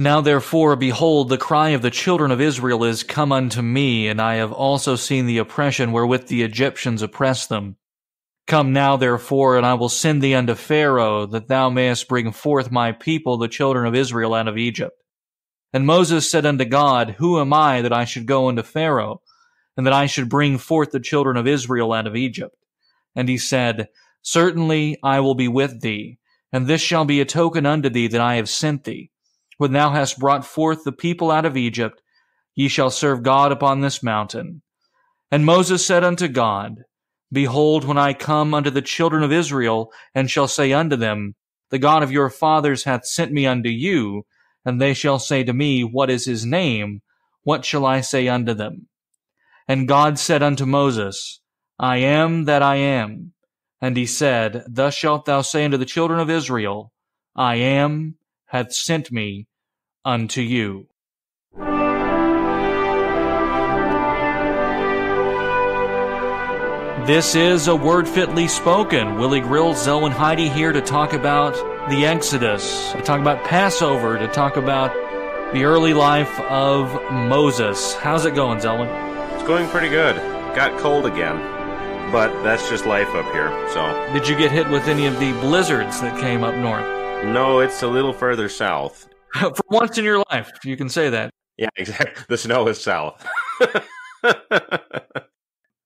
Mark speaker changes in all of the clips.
Speaker 1: Now therefore, behold, the cry of the children of Israel is come unto me, and I have also seen the oppression wherewith the Egyptians oppress them. Come now therefore, and I will send thee unto Pharaoh, that thou mayest bring forth my people, the children of Israel, out of Egypt. And Moses said unto God, Who am I that I should go unto Pharaoh, and that I should bring forth the children of Israel out of Egypt? And he said, Certainly I will be with thee, and this shall be a token unto thee that I have sent thee when thou hast brought forth the people out of Egypt, ye shall serve God upon this mountain. And Moses said unto God, Behold, when I come unto the children of Israel, and shall say unto them, The God of your fathers hath sent me unto you, and they shall say to me, What is his name? What shall I say unto them? And God said unto Moses, I am that I am. And he said, Thus shalt thou say unto the children of Israel, I am hath sent me unto you. This is a word fitly spoken. Willie Grill, and Heide here to talk about the Exodus, to talk about Passover, to talk about the early life of Moses. How's it going, Zelwyn?
Speaker 2: It's going pretty good. Got cold again, but that's just life up here. So,
Speaker 1: did you get hit with any of the blizzards that came up north?
Speaker 2: No, it's a little further south.
Speaker 1: For once in your life, you can say that.
Speaker 2: Yeah, exactly. The snow is south.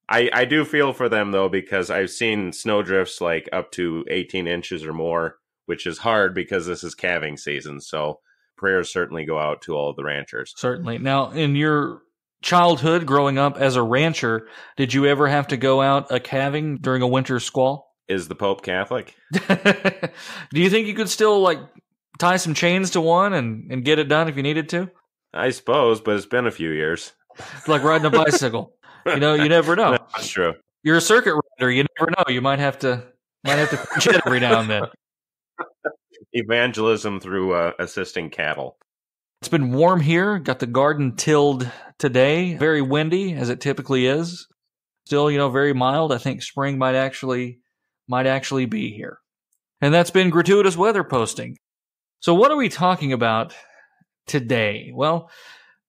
Speaker 2: I I do feel for them though because I've seen snow drifts like up to 18 inches or more, which is hard because this is calving season. So prayers certainly go out to all the ranchers.
Speaker 1: Certainly. Now, in your childhood growing up as a rancher, did you ever have to go out a calving during a winter squall?
Speaker 2: Is the Pope Catholic?
Speaker 1: Do you think you could still like tie some chains to one and, and get it done if you needed to?
Speaker 2: I suppose, but it's been a few years.
Speaker 1: It's like riding a bicycle. you know, you never know.
Speaker 2: That's true.
Speaker 1: You're a circuit rider. You never know. You might have to might have to it every now and then.
Speaker 2: Evangelism through uh, assisting cattle.
Speaker 1: It's been warm here. Got the garden tilled today. Very windy, as it typically is. Still, you know, very mild. I think spring might actually might actually be here. And that's been gratuitous weather posting. So, what are we talking about today? Well,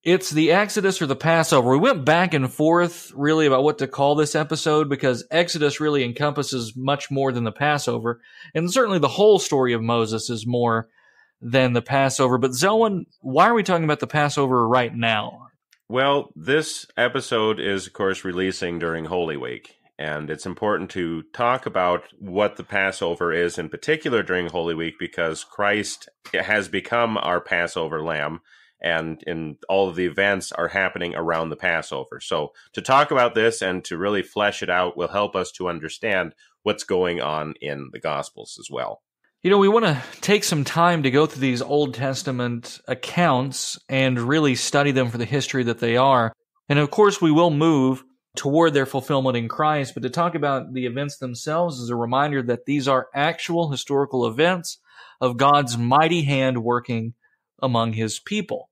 Speaker 1: it's the Exodus or the Passover. We went back and forth really about what to call this episode because Exodus really encompasses much more than the Passover. And certainly the whole story of Moses is more than the Passover. But Zelwyn, why are we talking about the Passover right now?
Speaker 2: Well, this episode is, of course, releasing during Holy Week. And it's important to talk about what the Passover is in particular during Holy Week because Christ has become our Passover lamb and in all of the events are happening around the Passover. So to talk about this and to really flesh it out will help us to understand what's going on in the Gospels as well.
Speaker 1: You know, we want to take some time to go through these Old Testament accounts and really study them for the history that they are. And of course, we will move toward their fulfillment in Christ, but to talk about the events themselves is a reminder that these are actual historical events of God's mighty hand working among his people.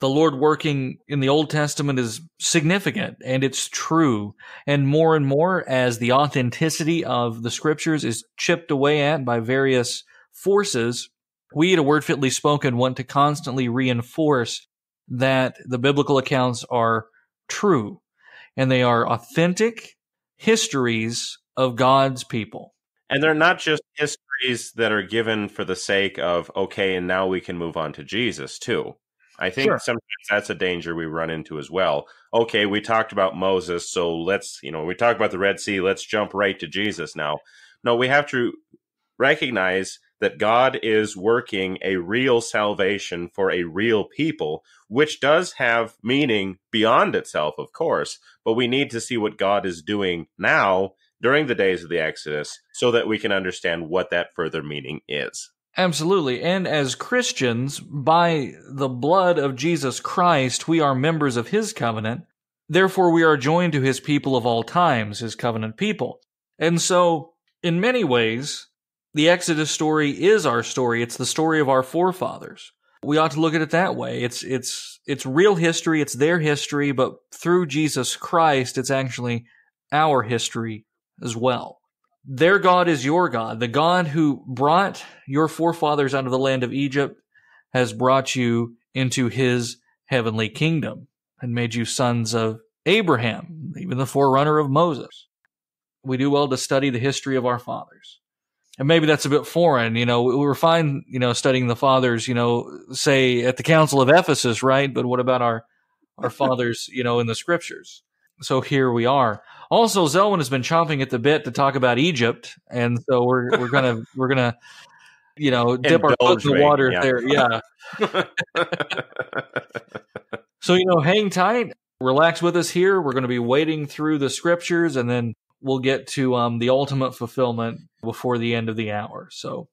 Speaker 1: The Lord working in the Old Testament is significant and it's true. And more and more as the authenticity of the scriptures is chipped away at by various forces, we at A Word Fitly Spoken want to constantly reinforce that the biblical accounts are true and they are authentic histories of God's people.
Speaker 2: And they're not just histories that are given for the sake of, okay, and now we can move on to Jesus, too. I think sure. sometimes that's a danger we run into as well. Okay, we talked about Moses, so let's, you know, we talked about the Red Sea, let's jump right to Jesus now. No, we have to recognize that God is working a real salvation for a real people, which does have meaning beyond itself, of course, but we need to see what God is doing now during the days of the Exodus so that we can understand what that further meaning is.
Speaker 1: Absolutely. And as Christians, by the blood of Jesus Christ, we are members of his covenant. Therefore, we are joined to his people of all times, his covenant people. And so, in many ways, the Exodus story is our story. It's the story of our forefathers. We ought to look at it that way. It's, it's, it's real history. It's their history, but through Jesus Christ, it's actually our history as well. Their God is your God. The God who brought your forefathers out of the land of Egypt has brought you into his heavenly kingdom and made you sons of Abraham, even the forerunner of Moses. We do well to study the history of our fathers. And maybe that's a bit foreign. You know, we were fine, you know, studying the fathers, you know, say at the Council of Ephesus, right? But what about our, our fathers, you know, in the scriptures? So here we are. Also, Zelwyn has been chomping at the bit to talk about Egypt. And so we're, we're going to, we're going to, you know, dip Indulge our foot in the water yeah. there. Yeah. so, you know, hang tight, relax with us here. We're going to be wading through the scriptures and then we'll get to um, the ultimate fulfillment before the end of the hour. So,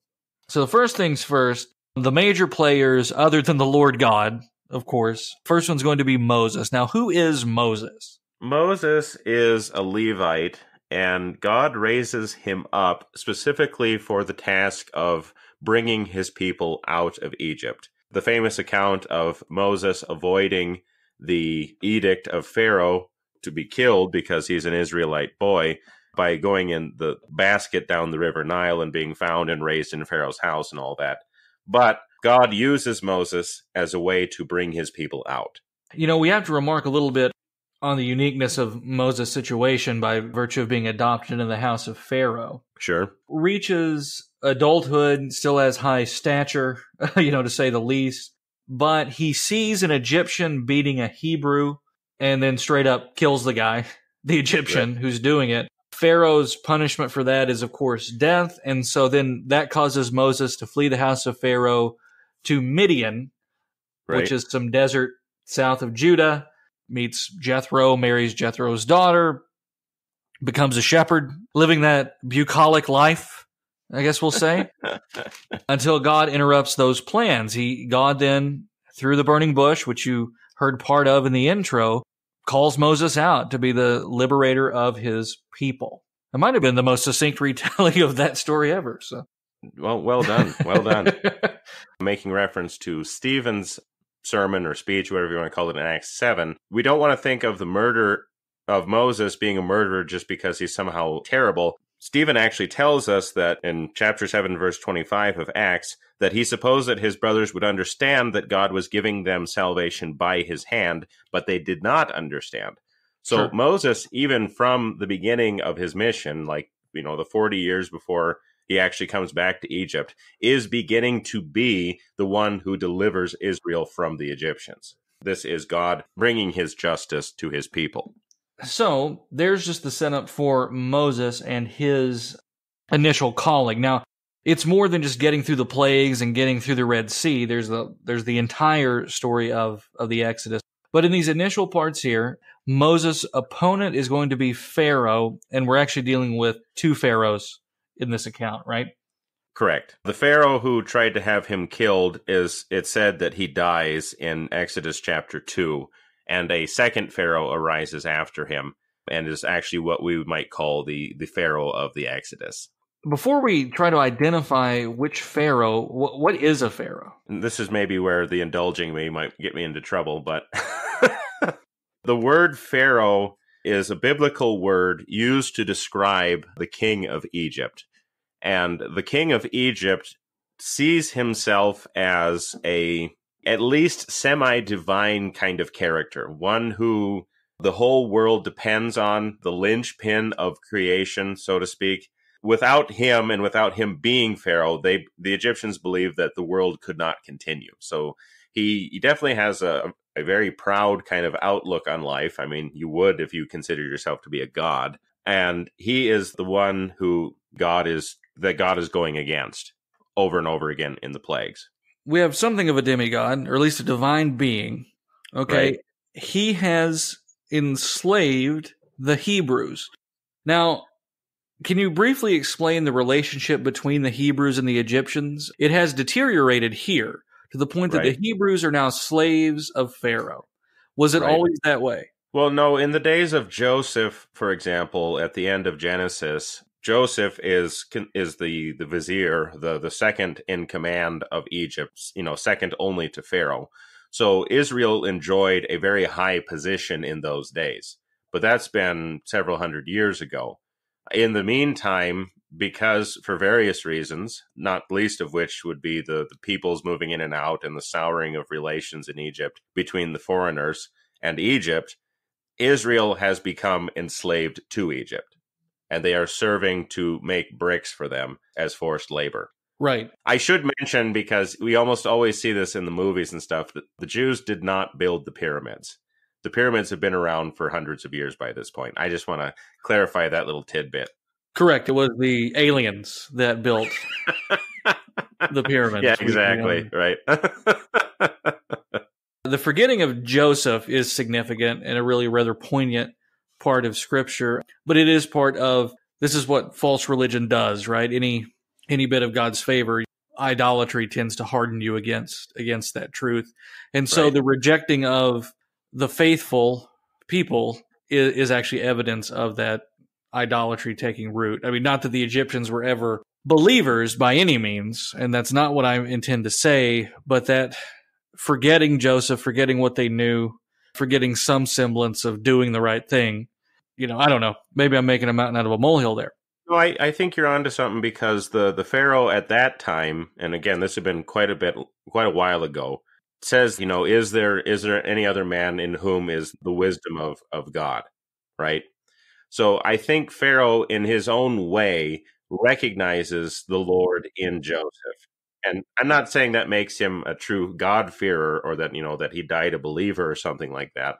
Speaker 1: so the first things first, the major players other than the Lord God, of course. First one's going to be Moses. Now, who is Moses?
Speaker 2: Moses is a Levite, and God raises him up specifically for the task of bringing his people out of Egypt. The famous account of Moses avoiding the edict of Pharaoh to be killed because he's an Israelite boy by going in the basket down the river Nile and being found and raised in Pharaoh's house and all that. But God uses Moses as a way to bring his people out.
Speaker 1: You know, we have to remark a little bit on the uniqueness of Moses' situation by virtue of being adopted in the house of Pharaoh.
Speaker 2: Sure.
Speaker 1: Reaches adulthood, still has high stature, you know, to say the least. But he sees an Egyptian beating a Hebrew and then straight up kills the guy, the Egyptian right. who's doing it. Pharaoh's punishment for that is, of course, death. And so then that causes Moses to flee the house of Pharaoh to Midian, right. which is some desert south of Judah, meets Jethro, marries Jethro's daughter, becomes a shepherd, living that bucolic life, I guess we'll say, until God interrupts those plans. He, God then, through the burning bush, which you heard part of in the intro, calls Moses out to be the liberator of his people. It might have been the most succinct retelling of that story ever. So,
Speaker 2: well, well done, well done. Making reference to Stephen's sermon or speech, whatever you want to call it, in Acts seven, we don't want to think of the murder of Moses being a murderer just because he's somehow terrible. Stephen actually tells us that in chapter 7, verse 25 of Acts, that he supposed that his brothers would understand that God was giving them salvation by his hand, but they did not understand. So sure. Moses, even from the beginning of his mission, like, you know, the 40 years before he actually comes back to Egypt, is beginning to be the one who delivers Israel from the Egyptians. This is God bringing his justice to his people.
Speaker 1: So there's just the setup for Moses and his initial calling. Now, it's more than just getting through the plagues and getting through the Red Sea. There's the there's the entire story of of the Exodus. But in these initial parts here, Moses' opponent is going to be Pharaoh, and we're actually dealing with two pharaohs in this account, right?
Speaker 2: Correct. The Pharaoh who tried to have him killed is it said that he dies in Exodus chapter 2 and a second pharaoh arises after him and is actually what we might call the the pharaoh of the exodus.
Speaker 1: Before we try to identify which pharaoh wh- what is a pharaoh?
Speaker 2: And this is maybe where the indulging me might get me into trouble but the word pharaoh is a biblical word used to describe the king of egypt. And the king of egypt sees himself as a at least semi divine kind of character, one who the whole world depends on, the linchpin of creation, so to speak. Without him and without him being Pharaoh, they the Egyptians believed that the world could not continue. So he, he definitely has a, a very proud kind of outlook on life. I mean, you would if you considered yourself to be a god. And he is the one who God is that God is going against over and over again in the plagues
Speaker 1: we have something of a demigod, or at least a divine being. Okay. Right. He has enslaved the Hebrews. Now, can you briefly explain the relationship between the Hebrews and the Egyptians? It has deteriorated here to the point that right. the Hebrews are now slaves of Pharaoh. Was it right. always that way?
Speaker 2: Well, no. In the days of Joseph, for example, at the end of Genesis, Joseph is is the the vizier, the the second in command of Egypt, you know, second only to Pharaoh. So Israel enjoyed a very high position in those days. But that's been several hundred years ago. In the meantime, because for various reasons, not least of which would be the, the peoples moving in and out and the souring of relations in Egypt between the foreigners and Egypt, Israel has become enslaved to Egypt. And they are serving to make bricks for them as forced labor.
Speaker 1: Right.
Speaker 2: I should mention because we almost always see this in the movies and stuff that the Jews did not build the pyramids. The pyramids have been around for hundreds of years by this point. I just want to clarify that little tidbit.
Speaker 1: Correct. It was the aliens that built the pyramids.
Speaker 2: Yeah, exactly. Um, right.
Speaker 1: the forgetting of Joseph is significant and a really rather poignant part of scripture, but it is part of this is what false religion does, right? Any any bit of God's favor, idolatry tends to harden you against against that truth. And so right. the rejecting of the faithful people is, is actually evidence of that idolatry taking root. I mean, not that the Egyptians were ever believers by any means, and that's not what I intend to say, but that forgetting Joseph, forgetting what they knew, forgetting some semblance of doing the right thing, you know, I don't know. Maybe I'm making a mountain out of a molehill there.
Speaker 2: No, I, I think you're onto something because the, the Pharaoh at that time, and again, this had been quite a bit, quite a while ago, says, you know, is there is there any other man in whom is the wisdom of of God, right? So I think Pharaoh, in his own way, recognizes the Lord in Joseph. And I'm not saying that makes him a true God-fearer or that, you know, that he died a believer or something like that.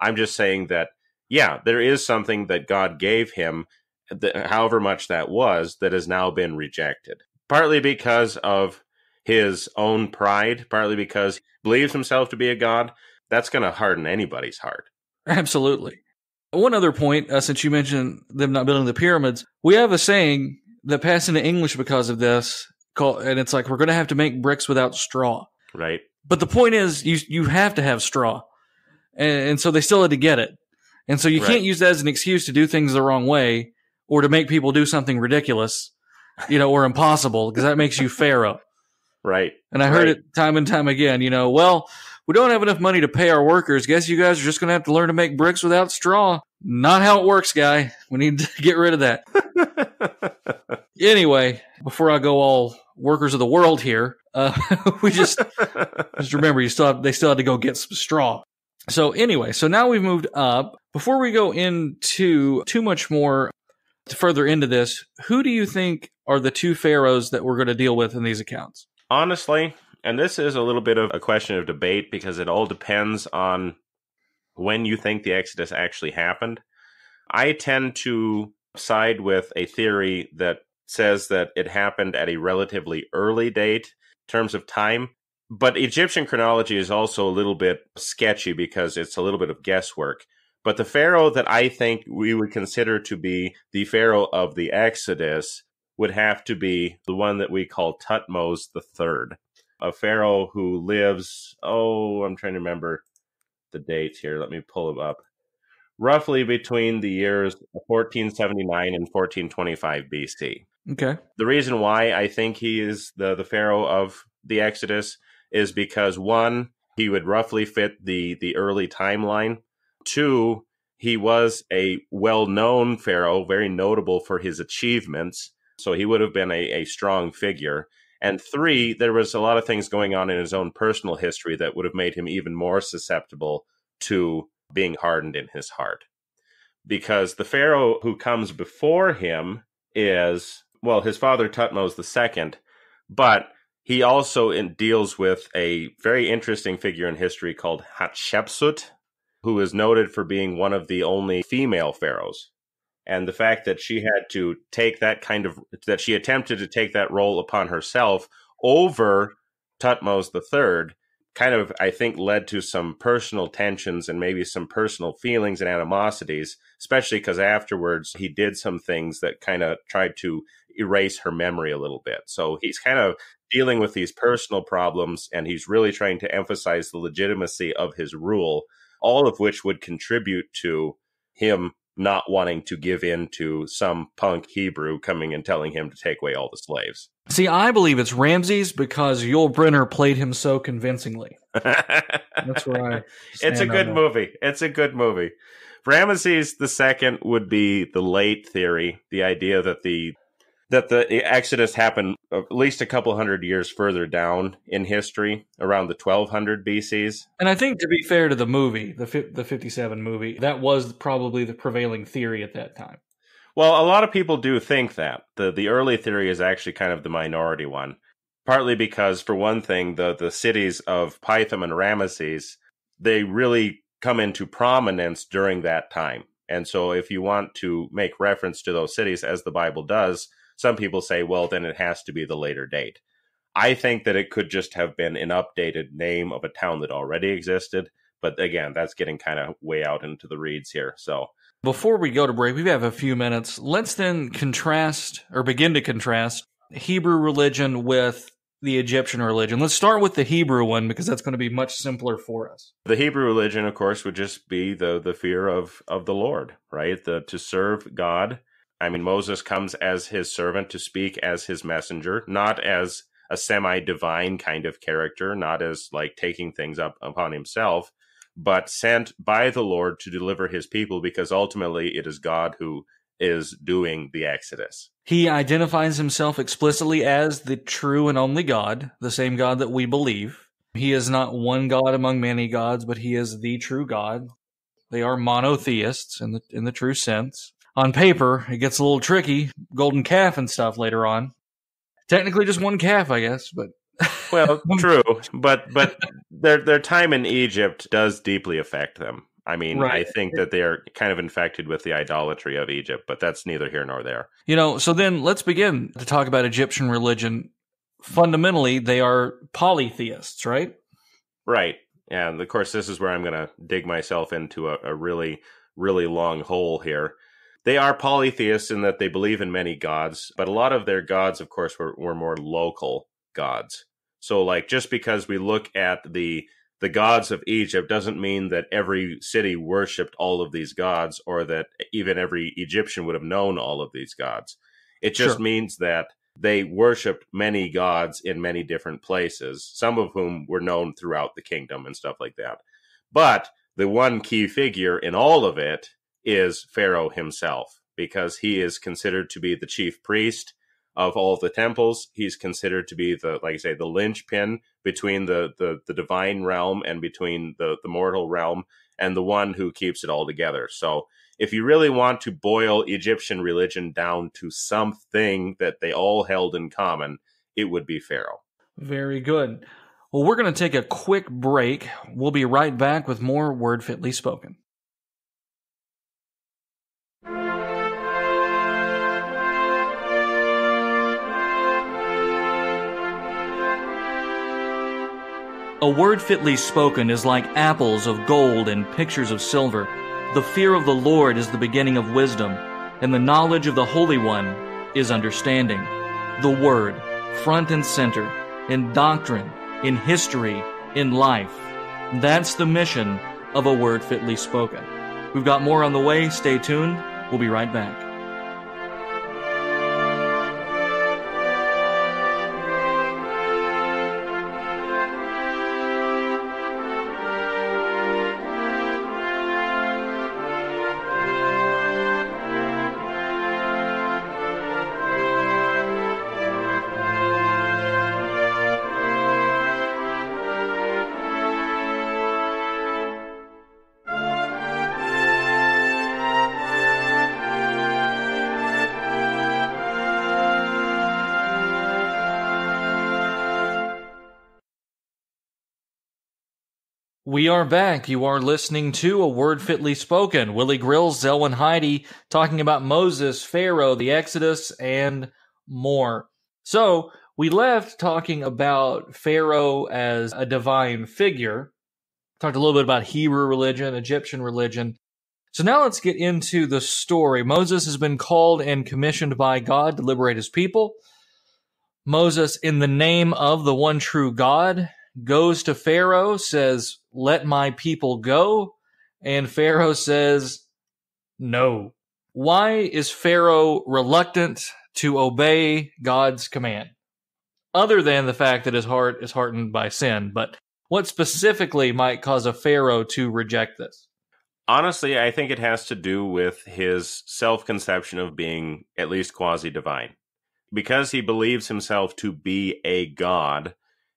Speaker 2: I'm just saying that, yeah, there is something that God gave him, that, however much that was, that has now been rejected. Partly because of his own pride, partly because he believes himself to be a God. That's going to harden anybody's heart.
Speaker 1: Absolutely. One other point, uh, since you mentioned them not building the pyramids, we have a saying that passed into English because of this, called, and it's like we're going to have to make bricks without straw.
Speaker 2: Right.
Speaker 1: But the point is, you you have to have straw, and, and so they still had to get it, and so you right. can't use that as an excuse to do things the wrong way or to make people do something ridiculous, you know, or impossible because that makes you Pharaoh.
Speaker 2: Right.
Speaker 1: And I heard
Speaker 2: right.
Speaker 1: it time and time again. You know, well, we don't have enough money to pay our workers. Guess you guys are just going to have to learn to make bricks without straw. Not how it works, guy. We need to get rid of that. anyway, before I go all workers of the world here, uh, we just just remember you still have, they still had to go get some straw. So anyway, so now we've moved up. Before we go into too much more further into this, who do you think are the two pharaohs that we're going to deal with in these accounts?
Speaker 2: Honestly, and this is a little bit of a question of debate because it all depends on when you think the Exodus actually happened. I tend to side with a theory that says that it happened at a relatively early date in terms of time. But Egyptian chronology is also a little bit sketchy because it's a little bit of guesswork. But the Pharaoh that I think we would consider to be the Pharaoh of the Exodus would have to be the one that we call Thutmose the Third a pharaoh who lives, oh, I'm trying to remember the dates here. Let me pull them up. Roughly between the years 1479 and 1425 BC.
Speaker 1: Okay.
Speaker 2: The reason why I think he is the, the pharaoh of the Exodus is because one, he would roughly fit the the early timeline. Two, he was a well-known pharaoh, very notable for his achievements. So he would have been a, a strong figure. And three, there was a lot of things going on in his own personal history that would have made him even more susceptible to being hardened in his heart. Because the Pharaoh who comes before him is, well, his father Thutmose II, but he also in, deals with a very interesting figure in history called Hatshepsut, who is noted for being one of the only female pharaohs and the fact that she had to take that kind of that she attempted to take that role upon herself over Thutmose III kind of I think led to some personal tensions and maybe some personal feelings and animosities, especially because afterwards he did some things that kind of tried to erase her memory a little bit. So he's kind of dealing with these personal problems and he's really trying to emphasize the legitimacy of his rule, all of which would contribute to him not wanting to give in to some punk Hebrew coming and telling him to take away all the slaves.
Speaker 1: See, I believe it's Ramses because Yul Brynner played him so convincingly. That's where I.
Speaker 2: it's a good movie. It's a good movie. Ramesses II would be the late theory, the idea that the that the Exodus happened at least a couple hundred years further down in history, around the 1200 BCs.
Speaker 1: And I think, to be fair to the movie, the the 57 movie, that was probably the prevailing theory at that time.
Speaker 2: Well, a lot of people do think that the the early theory is actually kind of the minority one, partly because, for one thing, the the cities of Pithom and Ramesses they really come into prominence during that time. And so, if you want to make reference to those cities, as the Bible does, some people say, well, then it has to be the later date. I think that it could just have been an updated name of a town that already existed. But again, that's getting kind of way out into the reeds here. So
Speaker 1: before we go to break, we have a few minutes. Let's then contrast or begin to contrast Hebrew religion with the Egyptian religion. Let's start with the Hebrew one because that's going to be much simpler for us.
Speaker 2: The Hebrew religion, of course, would just be the the fear of of the Lord, right? The to serve God. I mean, Moses comes as his servant to speak as his messenger, not as a semi divine kind of character, not as like taking things up upon himself, but sent by the Lord to deliver his people because ultimately it is God who is doing the Exodus.
Speaker 1: He identifies himself explicitly as the true and only God, the same God that we believe. He is not one God among many gods, but he is the true God. They are monotheists in the in the true sense. On paper, it gets a little tricky, golden calf and stuff later on. Technically just one calf, I guess, but
Speaker 2: well, true, but but their their time in Egypt does deeply affect them. I mean, right. I think that they are kind of infected with the idolatry of Egypt, but that's neither here nor there.
Speaker 1: You know, so then let's begin to talk about Egyptian religion. Fundamentally, they are polytheists, right?
Speaker 2: Right. And of course, this is where I'm going to dig myself into a, a really, really long hole here. They are polytheists in that they believe in many gods, but a lot of their gods, of course, were, were more local gods. So, like, just because we look at the the gods of Egypt doesn't mean that every city worshipped all of these gods or that even every Egyptian would have known all of these gods. It just sure. means that they worshipped many gods in many different places, some of whom were known throughout the kingdom and stuff like that. But the one key figure in all of it is Pharaoh himself, because he is considered to be the chief priest of all of the temples. He's considered to be the, like I say, the linchpin between the, the, the divine realm and between the, the mortal realm and the one who keeps it all together. So if you really want to boil Egyptian religion down to something that they all held in common, it would be Pharaoh.
Speaker 1: Very good. Well, we're going to take a quick break. We'll be right back with more Word Fitly Spoken. A word fitly spoken is like apples of gold and pictures of silver. The fear of the Lord is the beginning of wisdom, and the knowledge of the Holy One is understanding. The Word, front and center, in doctrine, in history, in life. That's the mission of a word fitly spoken. We've got more on the way. Stay tuned. We'll be right back. We are back. You are listening to A Word Fitly Spoken. Willie Grills, Zelwyn Heide talking about Moses, Pharaoh, the Exodus, and more. So, we left talking about Pharaoh as a divine figure. Talked a little bit about Hebrew religion, Egyptian religion. So now let's get into the story. Moses has been called and commissioned by God to liberate his people. Moses, in the name of the one true God, goes to Pharaoh, says, Let my people go. And Pharaoh says, No. Why is Pharaoh reluctant to obey God's command? Other than the fact that his heart is hardened by sin, but what specifically might cause a Pharaoh to reject this?
Speaker 2: Honestly, I think it has to do with his self conception of being at least quasi divine. Because he believes himself to be a god,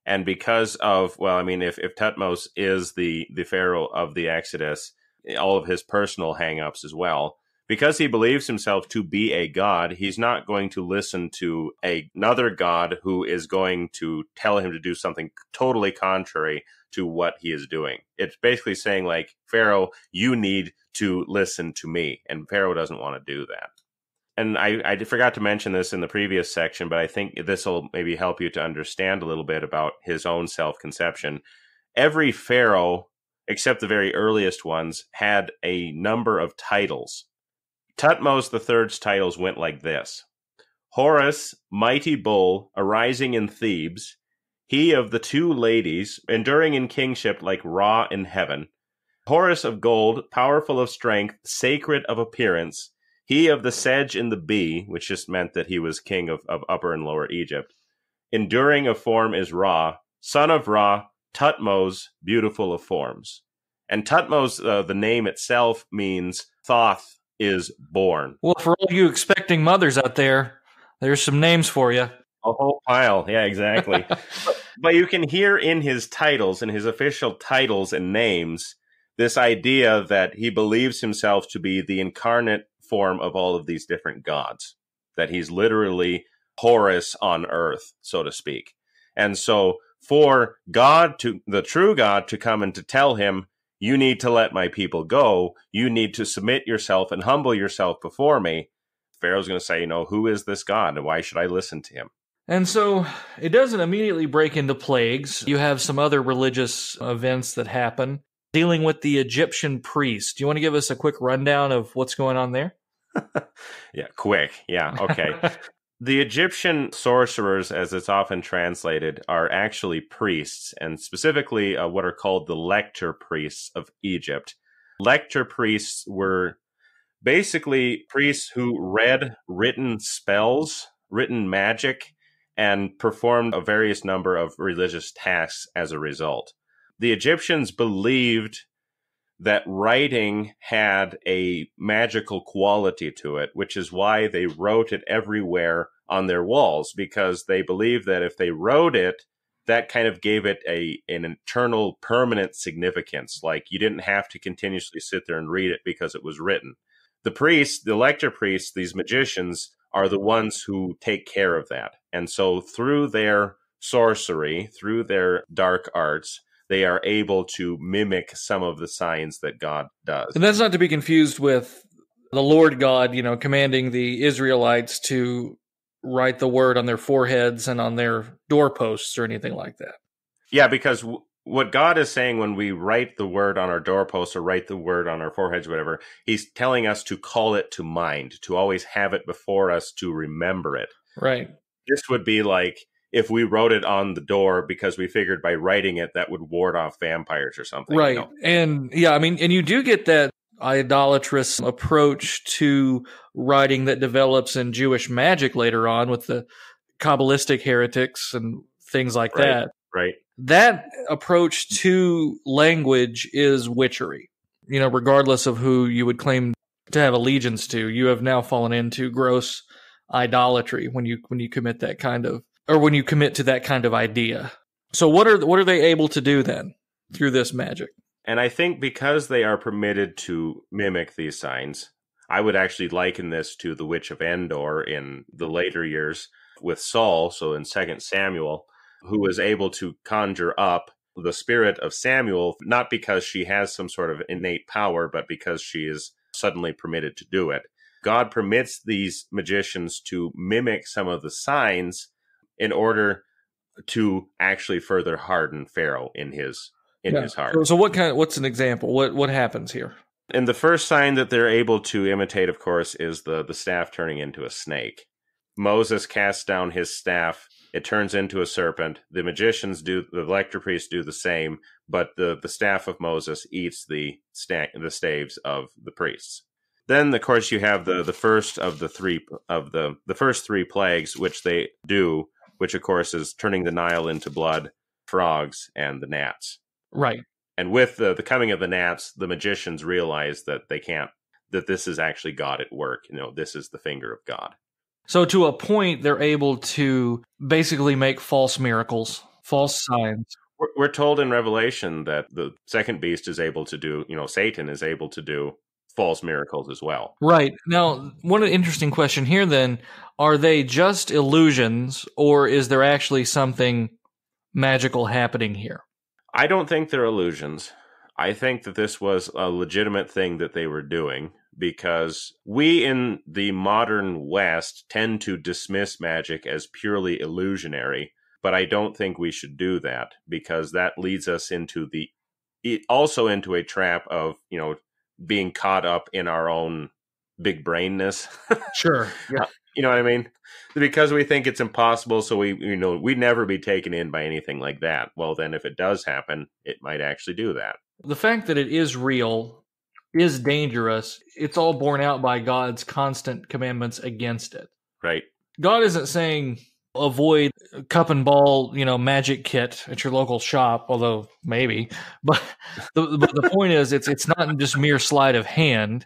Speaker 2: and because of, well, I mean, if, if Thutmose is the, the pharaoh of the Exodus, all of his personal hangups as well, because he believes himself to be a god, he's not going to listen to a, another god who is going to tell him to do something totally contrary to what he is doing. It's basically saying, like, Pharaoh, you need to listen to me. And Pharaoh doesn't want to do that. And I, I forgot to mention this in the previous section, but I think this will maybe help you to understand a little bit about his own self conception. Every Pharaoh, except the very earliest ones, had a number of titles Thutmose III's titles went like this Horus, mighty bull, arising in Thebes, he of the two ladies, enduring in kingship like Ra in heaven. Horus of gold, powerful of strength, sacred of appearance, he of the sedge and the bee, which just meant that he was king of, of Upper and Lower Egypt. Enduring of form is Ra, son of Ra, Thutmose, beautiful of forms. And Thutmose, uh, the name itself means Thoth is born.
Speaker 1: Well, for all you expecting mothers out there, there's some names for you.
Speaker 2: A whole pile. Yeah, exactly. but, but you can hear in his titles, in his official titles and names, this idea that he believes himself to be the incarnate form of all of these different gods, that he's literally Horus on earth, so to speak. And so for God to, the true God to come and to tell him, you need to let my people go. You need to submit yourself and humble yourself before me. Pharaoh's going to say, you know, who is this God and why should I listen to him?
Speaker 1: And so it doesn't immediately break into plagues. You have some other religious events that happen dealing with the Egyptian priest. Do you want to give us a quick rundown of what's going on there?
Speaker 2: yeah, quick. Yeah, okay. The Egyptian sorcerers, as it's often translated, are actually priests, and specifically uh, what are called the lector priests of Egypt. Lector priests were basically priests who read written spells, written magic, and performed a various number of religious tasks as a result. The Egyptians believed that writing had a magical quality to it, which is why they wrote it everywhere on their walls, because they believed that if they wrote it, that kind of gave it a an internal permanent significance. Like you didn't have to continuously sit there and read it because it was written. The priests, the lector priests, these magicians are the ones who take care of that. And so through their sorcery, through their dark arts, they are able to mimic some of the signs that God does.
Speaker 1: And that's not to be confused with the Lord God, you know, commanding the Israelites to write the word on their foreheads and on their doorposts or anything like that.
Speaker 2: Yeah, because w- what God is saying when we write the word on our doorposts or write the word on our foreheads, whatever, He's telling us to call it to mind, to always have it before us, to remember it.
Speaker 1: Right.
Speaker 2: This would be like if we wrote it on the door because we figured by writing it that would ward off vampires or something.
Speaker 1: Right.
Speaker 2: You know?
Speaker 1: And yeah, I mean, and you do get that idolatrous approach to writing that develops in Jewish magic later on with the Kabbalistic heretics and things like
Speaker 2: right,
Speaker 1: that.
Speaker 2: Right.
Speaker 1: That approach to language is witchery. You know, regardless of who you would claim to have allegiance to, you have now fallen into gross idolatry when you when you commit that kind of or when you commit to that kind of idea. So what are what are they able to do then through this magic?
Speaker 2: And I think because they are permitted to mimic these signs, I would actually liken this to the Witch of Endor in the later years with Saul, so in Second Samuel, who was able to conjure up the spirit of Samuel, not because she has some sort of innate power, but because she is suddenly permitted to do it. God permits these magicians to mimic some of the signs in order to actually further harden Pharaoh in his in yeah. his heart.
Speaker 1: So, so, what kind? Of, what's an example? What what happens here?
Speaker 2: And the first sign that they're able to imitate, of course, is the the staff turning into a snake. Moses casts down his staff; it turns into a serpent. The magicians do, the lector priests do the same, but the the staff of Moses eats the sta- the staves of the priests. Then, of course, you have the the first of the three of the the first three plagues, which they do which of course is turning the Nile into blood, frogs, and the gnats.
Speaker 1: Right.
Speaker 2: And with the, the coming of the gnats, the magicians realize that they can't, that this is actually God at work. You know, this is the finger of God.
Speaker 1: So, to a point, they're able to basically make false miracles, false signs.
Speaker 2: We're told in Revelation that the second beast is able to do, you know, Satan is able to do false miracles as well.
Speaker 1: Right. Now, one interesting question here then are they just illusions or is there actually something magical happening here?
Speaker 2: I don't think they're illusions. I think that this was a legitimate thing that they were doing because we in the modern West tend to dismiss magic as purely illusionary, but I don't think we should do that because that leads us into the also into a trap of, you know, being caught up in our own big brainness.
Speaker 1: sure. Uh, yeah.
Speaker 2: You know what I mean? Because we think it's impossible, so we you know we'd never be taken in by anything like that. Well, then if it does happen, it might actually do that.
Speaker 1: The fact that it is real is dangerous. It's all borne out by God's constant commandments against it.
Speaker 2: Right.
Speaker 1: God isn't saying avoid cup and ball, you know, magic kit at your local shop, although maybe. But the, but the point is, it's it's not just mere sleight of hand.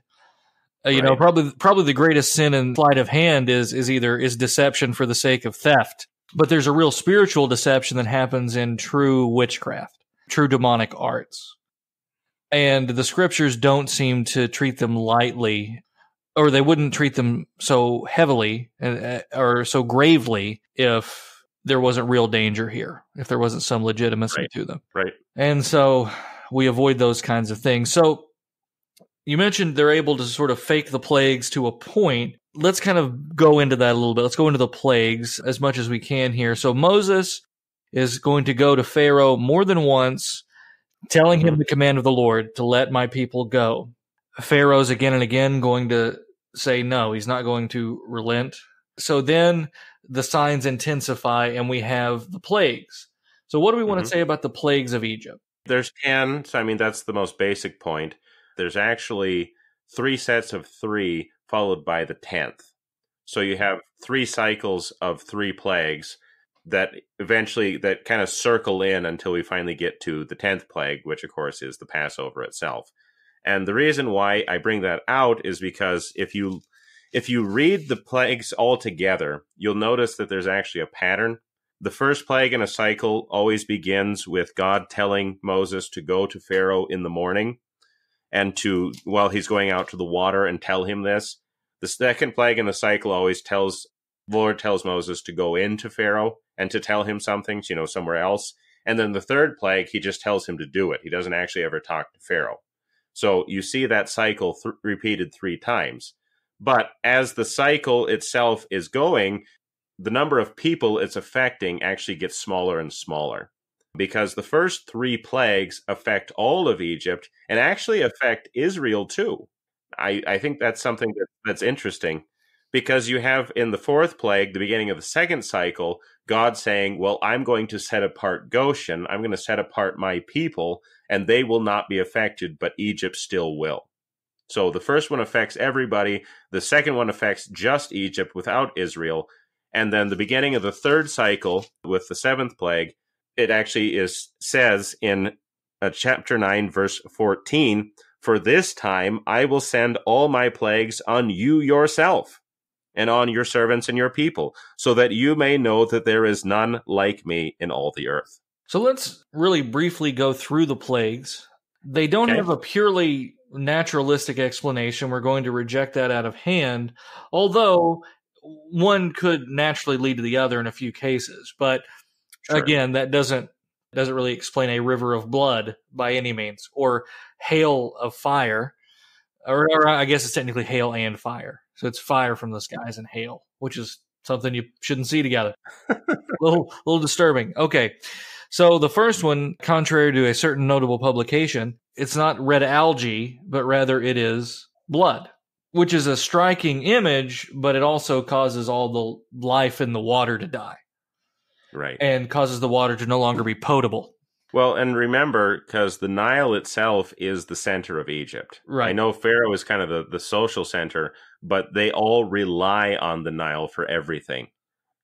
Speaker 1: Uh, you right. know, probably probably the greatest sin in sleight of hand is is either is deception for the sake of theft, but there's a real spiritual deception that happens in true witchcraft, true demonic arts. And the scriptures don't seem to treat them lightly or they wouldn't treat them so heavily uh, or so gravely if there wasn't real danger here, if there wasn't some legitimacy
Speaker 2: right.
Speaker 1: to them.
Speaker 2: Right.
Speaker 1: And so we avoid those kinds of things. So you mentioned they're able to sort of fake the plagues to a point. Let's kind of go into that a little bit. Let's go into the plagues as much as we can here. So Moses is going to go to Pharaoh more than once, telling him mm-hmm. the command of the Lord to let my people go. Pharaoh's again and again going to say no, he's not going to relent. So then the signs intensify and we have the plagues. So what do we want mm-hmm. to say about the plagues of Egypt?
Speaker 2: There's 10. So I mean that's the most basic point. There's actually three sets of 3 followed by the 10th. So you have three cycles of three plagues that eventually that kind of circle in until we finally get to the 10th plague, which of course is the Passover itself. And the reason why I bring that out is because if you if you read the plagues all together, you'll notice that there's actually a pattern. The first plague in a cycle always begins with God telling Moses to go to Pharaoh in the morning and to while he's going out to the water and tell him this. The second plague in the cycle always tells Lord tells Moses to go into Pharaoh and to tell him something, you know, somewhere else. And then the third plague, he just tells him to do it. He doesn't actually ever talk to Pharaoh. So you see that cycle th- repeated three times. But as the cycle itself is going, the number of people it's affecting actually gets smaller and smaller because the first three plagues affect all of Egypt and actually affect Israel too. I, I think that's something that, that's interesting because you have in the fourth plague, the beginning of the second cycle, God saying, Well, I'm going to set apart Goshen, I'm going to set apart my people, and they will not be affected, but Egypt still will. So the first one affects everybody, the second one affects just Egypt without Israel, and then the beginning of the third cycle with the seventh plague, it actually is says in uh, chapter 9 verse 14, for this time I will send all my plagues on you yourself and on your servants and your people, so that you may know that there is none like me in all the earth.
Speaker 1: So let's really briefly go through the plagues. They don't okay. have a purely naturalistic explanation. We're going to reject that out of hand, although one could naturally lead to the other in a few cases. But sure. again, that doesn't doesn't really explain a river of blood by any means or hail of fire or, or, I guess it's technically hail and fire. So it's fire from the skies and hail, which is something you shouldn't see together. a little, little disturbing. Okay. So the first one, contrary to a certain notable publication, it's not red algae, but rather it is blood, which is a striking image, but it also causes all the life in the water to die.
Speaker 2: Right.
Speaker 1: And causes the water to no longer be potable.
Speaker 2: Well, and remember, because the Nile itself is the center of Egypt.
Speaker 1: Right. I
Speaker 2: know Pharaoh is kind of the, the social center, but they all rely on the Nile for everything.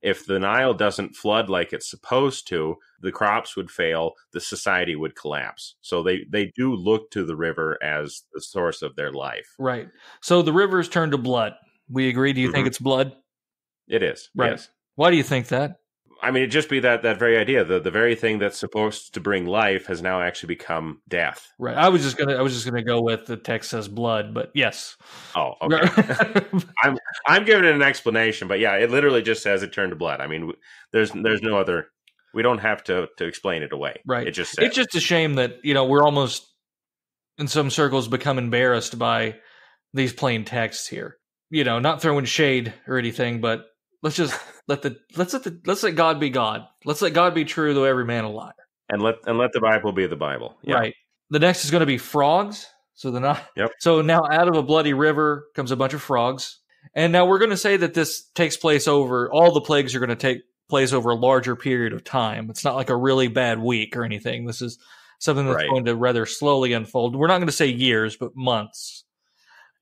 Speaker 2: if the Nile doesn't flood like it's supposed to, the crops would fail, the society would collapse. So they they do look to the river as the source of their life.
Speaker 1: Right. So the rivers turned to blood. We agree. Do you mm-hmm. think it's blood?
Speaker 2: It is.
Speaker 1: Right.
Speaker 2: Yes.
Speaker 1: Why do you think that?
Speaker 2: I mean, it just be that that very idea. The the very thing that's supposed to bring life has now actually become death.
Speaker 1: Right. I was just gonna I was just gonna go with the text says blood, but yes.
Speaker 2: Oh, okay. I'm I'm giving it an explanation, but yeah, it literally just says it turned to blood. I mean, there's there's no other. We don't have to to explain it away.
Speaker 1: Right.
Speaker 2: It just says.
Speaker 1: it's just a shame that you know we're almost in some circles become embarrassed by these plain texts here. You know, not throwing shade or anything, but let's just let the let's let the let's let God be God. Let's let God be true, though every man a liar.
Speaker 2: And let and let the Bible be the Bible.
Speaker 1: Yeah. Right. The next is going to be frogs. So the not.
Speaker 2: Yep.
Speaker 1: So now out of a bloody river comes a bunch of frogs, and now we're going to say that this takes place over all the plagues are going to take place over a larger period of time. It's not like a really bad week or anything. This is something that's right. going to rather slowly unfold. We're not going to say years, but months.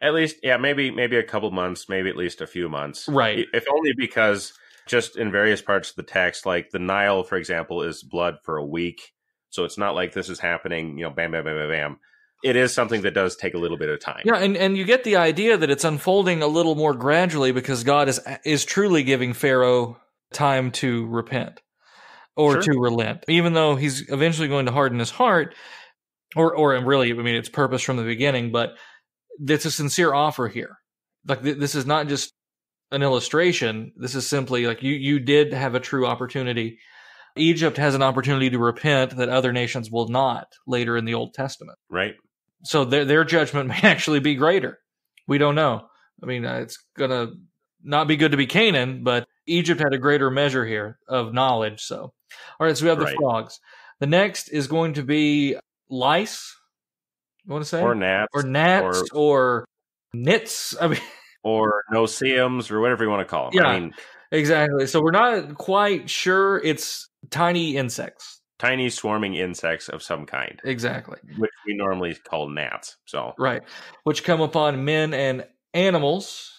Speaker 2: At least, yeah, maybe maybe a couple months, maybe at least a few months.
Speaker 1: Right.
Speaker 2: If only because just in various parts of the text, like the Nile, for example, is blood for a week. So it's not like this is happening, you know, bam, bam, bam, bam, bam. It is something that does take a little bit of time.
Speaker 1: Yeah, and, and you get the idea that it's unfolding a little more gradually because God is is truly giving Pharaoh time to repent or sure. to relent, even though he's eventually going to harden his heart, or or really, I mean, it's purpose from the beginning, but it's a sincere offer here. Like th- this is not just an illustration. This is simply like you you did have a true opportunity. Egypt has an opportunity to repent that other nations will not later in the Old Testament.
Speaker 2: Right.
Speaker 1: So their their judgment may actually be greater. We don't know. I mean, uh, it's gonna not be good to be Canaan, but Egypt had a greater measure here of knowledge. So, all right. So we have right. the frogs. The next is going to be lice. You want to say
Speaker 2: or gnats
Speaker 1: or gnats or, or nits? I mean,
Speaker 2: or no-see-ums or whatever you want to call them.
Speaker 1: Yeah,
Speaker 2: I mean,
Speaker 1: exactly. So we're not quite sure. It's tiny insects,
Speaker 2: tiny swarming insects of some kind.
Speaker 1: Exactly,
Speaker 2: which we normally call gnats. So
Speaker 1: right, which come upon men and animals.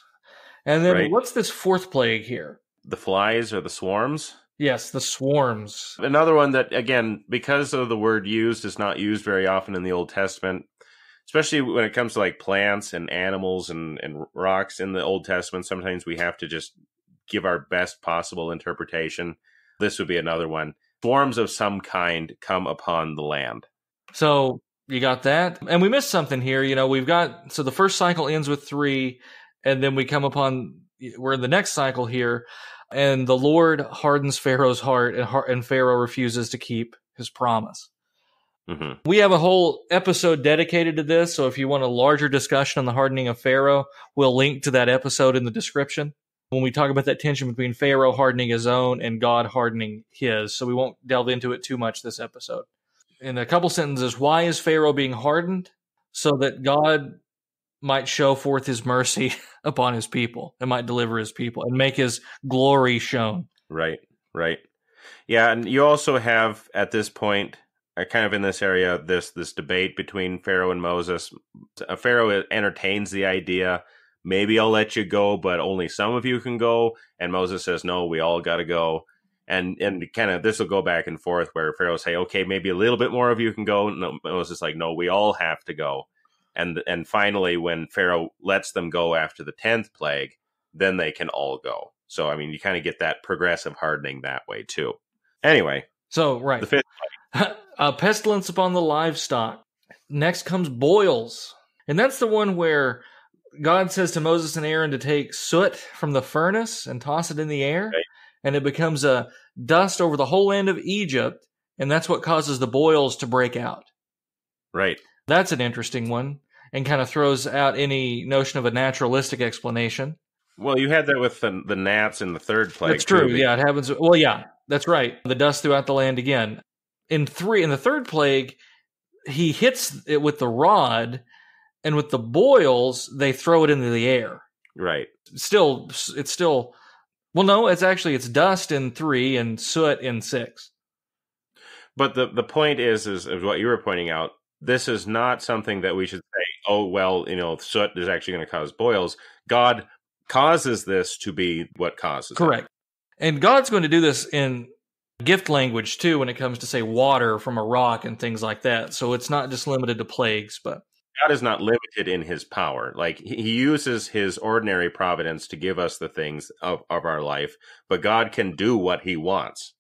Speaker 1: And then right. what's this fourth plague here?
Speaker 2: The flies or the swarms?
Speaker 1: Yes, the swarms.
Speaker 2: Another one that, again, because of the word used, is not used very often in the Old Testament, especially when it comes to like plants and animals and, and rocks in the Old Testament. Sometimes we have to just give our best possible interpretation. This would be another one. Swarms of some kind come upon the land.
Speaker 1: So you got that. And we missed something here. You know, we've got, so the first cycle ends with three, and then we come upon, we're in the next cycle here and the Lord hardens Pharaoh's heart, and, and Pharaoh refuses to keep his promise. Mm-hmm. We have a whole episode dedicated to this. So if you want a larger discussion on the hardening of Pharaoh, we'll link to that episode in the description when we talk about that tension between Pharaoh hardening his own and God hardening his. So we won't delve into it too much this episode. In a couple sentences, why is Pharaoh being hardened? So that God might show forth his mercy upon his people and might deliver his people and make his glory shown.
Speaker 2: Right, right. Yeah, and you also have at this point, kind of in this area, this this debate between Pharaoh and Moses. Uh, Pharaoh entertains the idea, maybe I'll let you go, but only some of you can go. And Moses says, no, we all got to go. And and kind of this will go back and forth where Pharaoh say, okay, maybe a little bit more of you can go. No, Moses like, no, we all have to go and and finally when pharaoh lets them go after the 10th plague then they can all go so i mean you kind of get that progressive hardening that way too anyway
Speaker 1: so right
Speaker 2: the fifth
Speaker 1: a uh, pestilence upon the livestock next comes boils and that's the one where god says to moses and aaron to take soot from the furnace and toss it in the air right. and it becomes a dust over the whole land of egypt and that's what causes the boils to break out
Speaker 2: right
Speaker 1: that's an interesting one and kind of throws out any notion of a naturalistic explanation.
Speaker 2: Well, you had that with the, the gnats in the third plague.
Speaker 1: That's true. Too. Yeah, it happens. Well, yeah, that's right. The dust throughout the land again. In three, in the third plague, he hits it with the rod, and with the boils, they throw it into the air.
Speaker 2: Right.
Speaker 1: Still, it's still. Well, no, it's actually it's dust in three and soot in six.
Speaker 2: But the the point is, is, is what you were pointing out this is not something that we should say, oh, well, you know, soot is actually going to cause boils. God causes this to be what causes
Speaker 1: Correct.
Speaker 2: It.
Speaker 1: And God's going to do this in gift language too when it comes to say water from a rock and things like that. So it's not just limited to plagues, but
Speaker 2: God is not limited in his power. Like he uses his ordinary providence to give us the things of, of our life, but God can do what he wants.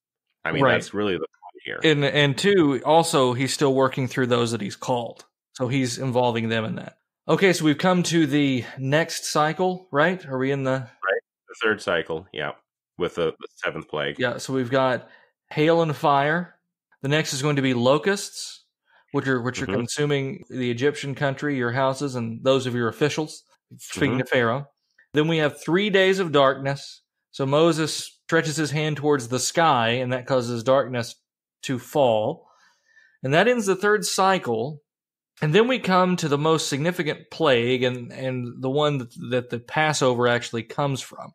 Speaker 2: I mean, right. that's really the point here.
Speaker 1: And and two, also he's still working through those that he's called. So he's involving them in that. Okay, so we've come to the next cycle, right? Are we in the
Speaker 2: right the third cycle? Yeah, with the, the seventh plague.
Speaker 1: Yeah, so we've got hail and fire. The next is going to be locusts, which are which are mm-hmm. consuming the Egyptian country, your houses, and those of your officials. Speaking mm-hmm. to Pharaoh. Then we have three days of darkness. So Moses stretches his hand towards the sky, and that causes darkness to fall. And that ends the third cycle. And then we come to the most significant plague and, and the one that, that the Passover actually comes from.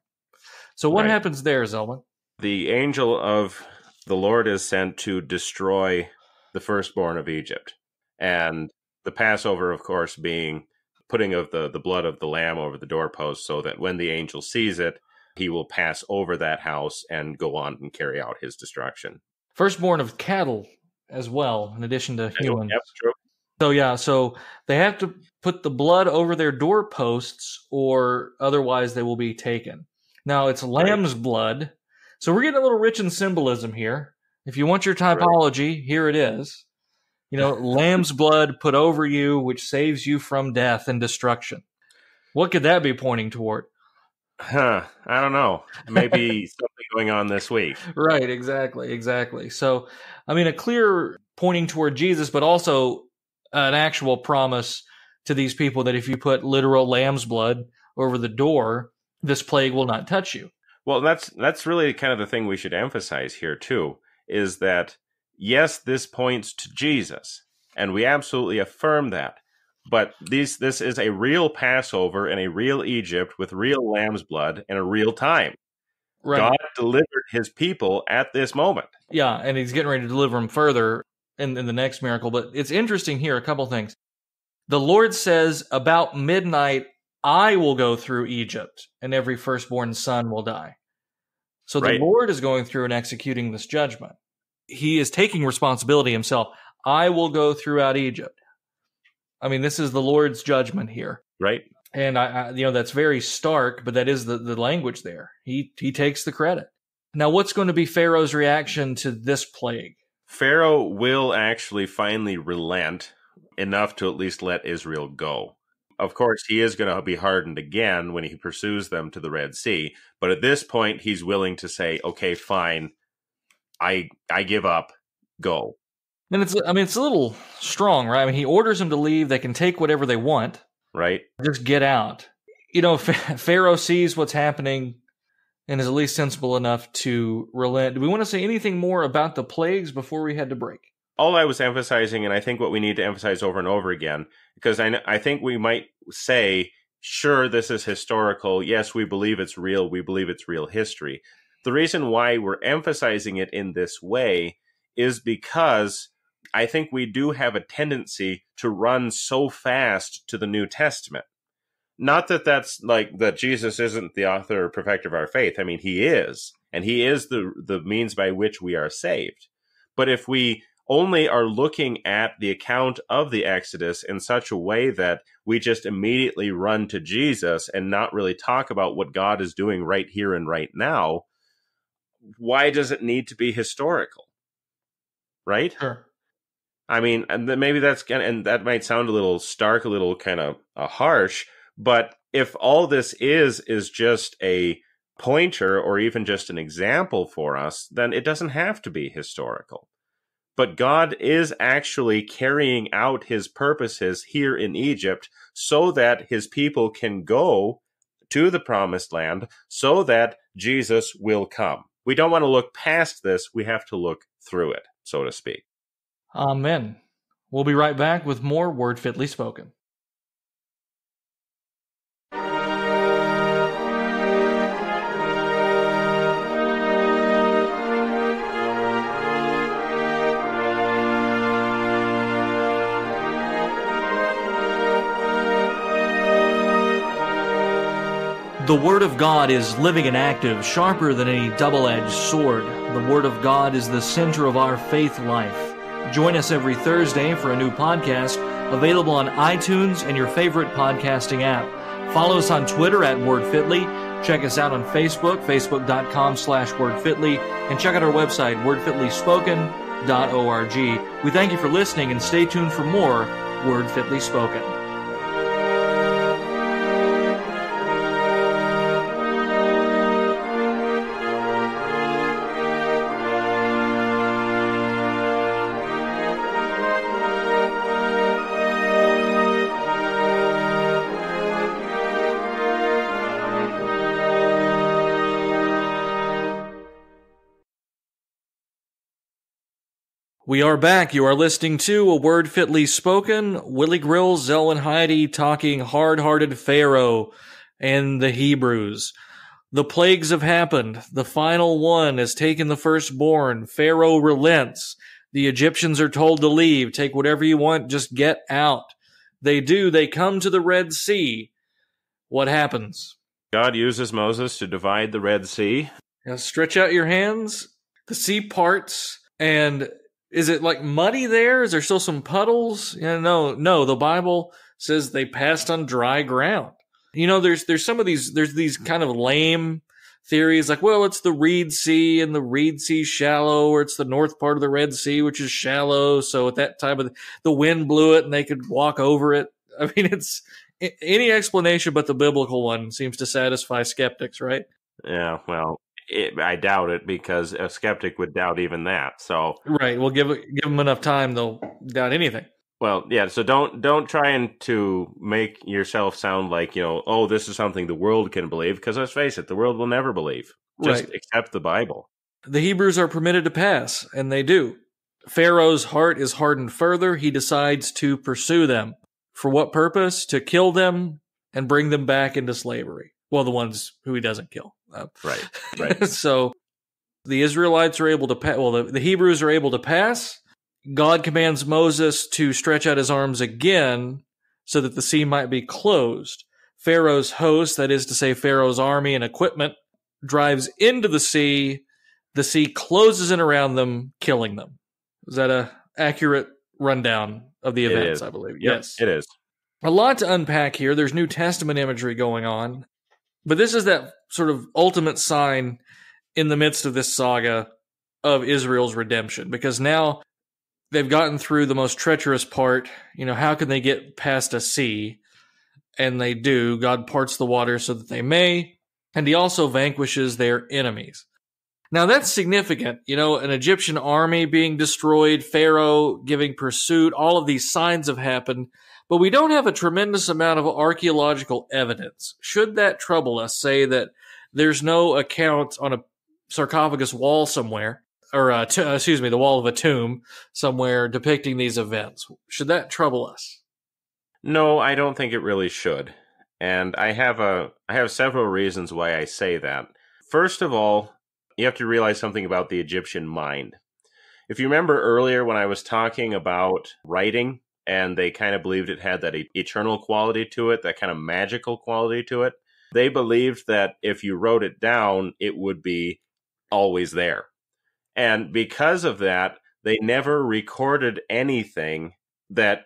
Speaker 1: So what right. happens there, Zelwyn?
Speaker 2: The angel of the Lord is sent to destroy the firstborn of Egypt. And the Passover, of course, being putting of the, the blood of the lamb over the doorpost so that when the angel sees it, he will pass over that house and go on and carry out his destruction.
Speaker 1: Firstborn of cattle as well, in addition to humans.
Speaker 2: Yep.
Speaker 1: So yeah, so they have to put the blood over their doorposts, or otherwise they will be taken. Now it's lamb's blood, so we're getting a little rich in symbolism here. If you want your typology, right. here it is. You know, lamb's blood put over you, which saves you from death and destruction. What could that be pointing toward?
Speaker 2: Huh. I don't know. Maybe something going on this week.
Speaker 1: Right. Exactly. Exactly. So, I mean, a clear pointing toward Jesus, but also an actual promise to these people that if you put literal lamb's blood over the door, this plague will not touch you.
Speaker 2: Well, that's that's really kind of the thing we should emphasize here too is that yes, this points to Jesus, and we absolutely affirm that. But these this is a real Passover in a real Egypt with real lamb's blood in a real time. Right. God delivered his people at this moment.
Speaker 1: Yeah, and he's getting ready to deliver them further in, in the next miracle. But it's interesting here, a couple things. The Lord says, About midnight, I will go through Egypt, and every firstborn son will die. So right. the Lord is going through and executing this judgment. He is taking responsibility himself. I will go throughout Egypt. I mean, this is the Lord's judgment here.
Speaker 2: Right.
Speaker 1: And I, I you know, that's very stark, but that is the, the language there. He he takes the credit. Now, what's going to be Pharaoh's reaction to this plague?
Speaker 2: Pharaoh will actually finally relent enough to at least let Israel go. Of course, he is going to be hardened again when he pursues them to the Red Sea, but at this point he's willing to say, "Okay, fine. I I give up. Go."
Speaker 1: And it's I mean it's a little strong, right? I mean he orders them to leave, they can take whatever they want.
Speaker 2: Right.
Speaker 1: Just get out. You know, Pharaoh sees what's happening and is at least sensible enough to relent. Do we want to say anything more about the plagues before we head to break?
Speaker 2: All I was emphasizing, and I think what we need to emphasize over and over again, because I, I think we might say, sure, this is historical. Yes, we believe it's real. We believe it's real history. The reason why we're emphasizing it in this way is because I think we do have a tendency to run so fast to the New Testament not that that's like that Jesus isn't the author or perfecter of our faith. I mean, he is, and he is the the means by which we are saved. But if we only are looking at the account of the Exodus in such a way that we just immediately run to Jesus and not really talk about what God is doing right here and right now, why does it need to be historical? Right?
Speaker 1: Sure.
Speaker 2: I mean, and maybe that's and that might sound a little stark, a little kind of uh, harsh, but if all this is is just a pointer or even just an example for us, then it doesn't have to be historical. But God is actually carrying out his purposes here in Egypt so that his people can go to the promised land so that Jesus will come. We don't want to look past this, we have to look through it, so to speak.
Speaker 1: Amen. We'll be right back with more Word Fitly Spoken. The Word of God is living and active, sharper than any double edged sword. The Word of God is the center of our faith life. Join us every Thursday for a new podcast available on iTunes and your favorite podcasting app. Follow us on Twitter at WordFitly. Check us out on Facebook, facebook.com slash WordFitly, and check out our website, wordfitlyspoken.org. We thank you for listening and stay tuned for more Word Fitly Spoken. We are back. You are listening to A Word Fitly Spoken. Willie Grill, Zell, and Heide talking hard hearted Pharaoh and the Hebrews. The plagues have happened. The final one has taken the firstborn. Pharaoh relents. The Egyptians are told to leave. Take whatever you want, just get out. They do. They come to the Red Sea. What happens?
Speaker 2: God uses Moses to divide the Red Sea.
Speaker 1: Now stretch out your hands. The sea parts, and is it like muddy there? Is there still some puddles? Yeah, no, no. The Bible says they passed on dry ground. You know, there's there's some of these there's these kind of lame theories like, well, it's the Reed Sea and the Reed Sea shallow, or it's the north part of the Red Sea which is shallow. So at that time of the, the wind blew it and they could walk over it. I mean, it's any explanation but the biblical one seems to satisfy skeptics, right?
Speaker 2: Yeah, well, it, I doubt it because a skeptic would doubt even that. So
Speaker 1: right, well, give give them enough time, they'll doubt anything.
Speaker 2: Well, yeah. So don't don't try and to make yourself sound like you know, oh, this is something the world can believe. Because let's face it, the world will never believe. Just right. accept the Bible.
Speaker 1: The Hebrews are permitted to pass, and they do. Pharaoh's heart is hardened further. He decides to pursue them. For what purpose? To kill them and bring them back into slavery. Well, the ones who he doesn't kill.
Speaker 2: Uh, right. Right.
Speaker 1: so the Israelites are able to pass. Well, the, the Hebrews are able to pass. God commands Moses to stretch out his arms again so that the sea might be closed. Pharaoh's host, that is to say, Pharaoh's army and equipment, drives into the sea. The sea closes in around them, killing them. Is that a accurate rundown of the events? I believe.
Speaker 2: Yep,
Speaker 1: yes,
Speaker 2: it is.
Speaker 1: A lot to unpack here. There's New Testament imagery going on. But this is that sort of ultimate sign in the midst of this saga of Israel's redemption because now they've gotten through the most treacherous part. You know, how can they get past a sea? And they do. God parts the water so that they may. And he also vanquishes their enemies. Now that's significant. You know, an Egyptian army being destroyed, Pharaoh giving pursuit, all of these signs have happened but we don't have a tremendous amount of archaeological evidence. Should that trouble us, say that there's no account on a sarcophagus wall somewhere, or uh, uh, excuse me, the wall of a tomb somewhere depicting these events, should that trouble us?
Speaker 2: No, I don't think it really should. And I have a I have several reasons why I say that. First of all, you have to realize something about the Egyptian mind. If you remember earlier when I was talking about writing and they kind of believed it had that eternal quality to it, that kind of magical quality to it. They believed that if you wrote it down, it would be always there. And because of that, they never recorded anything that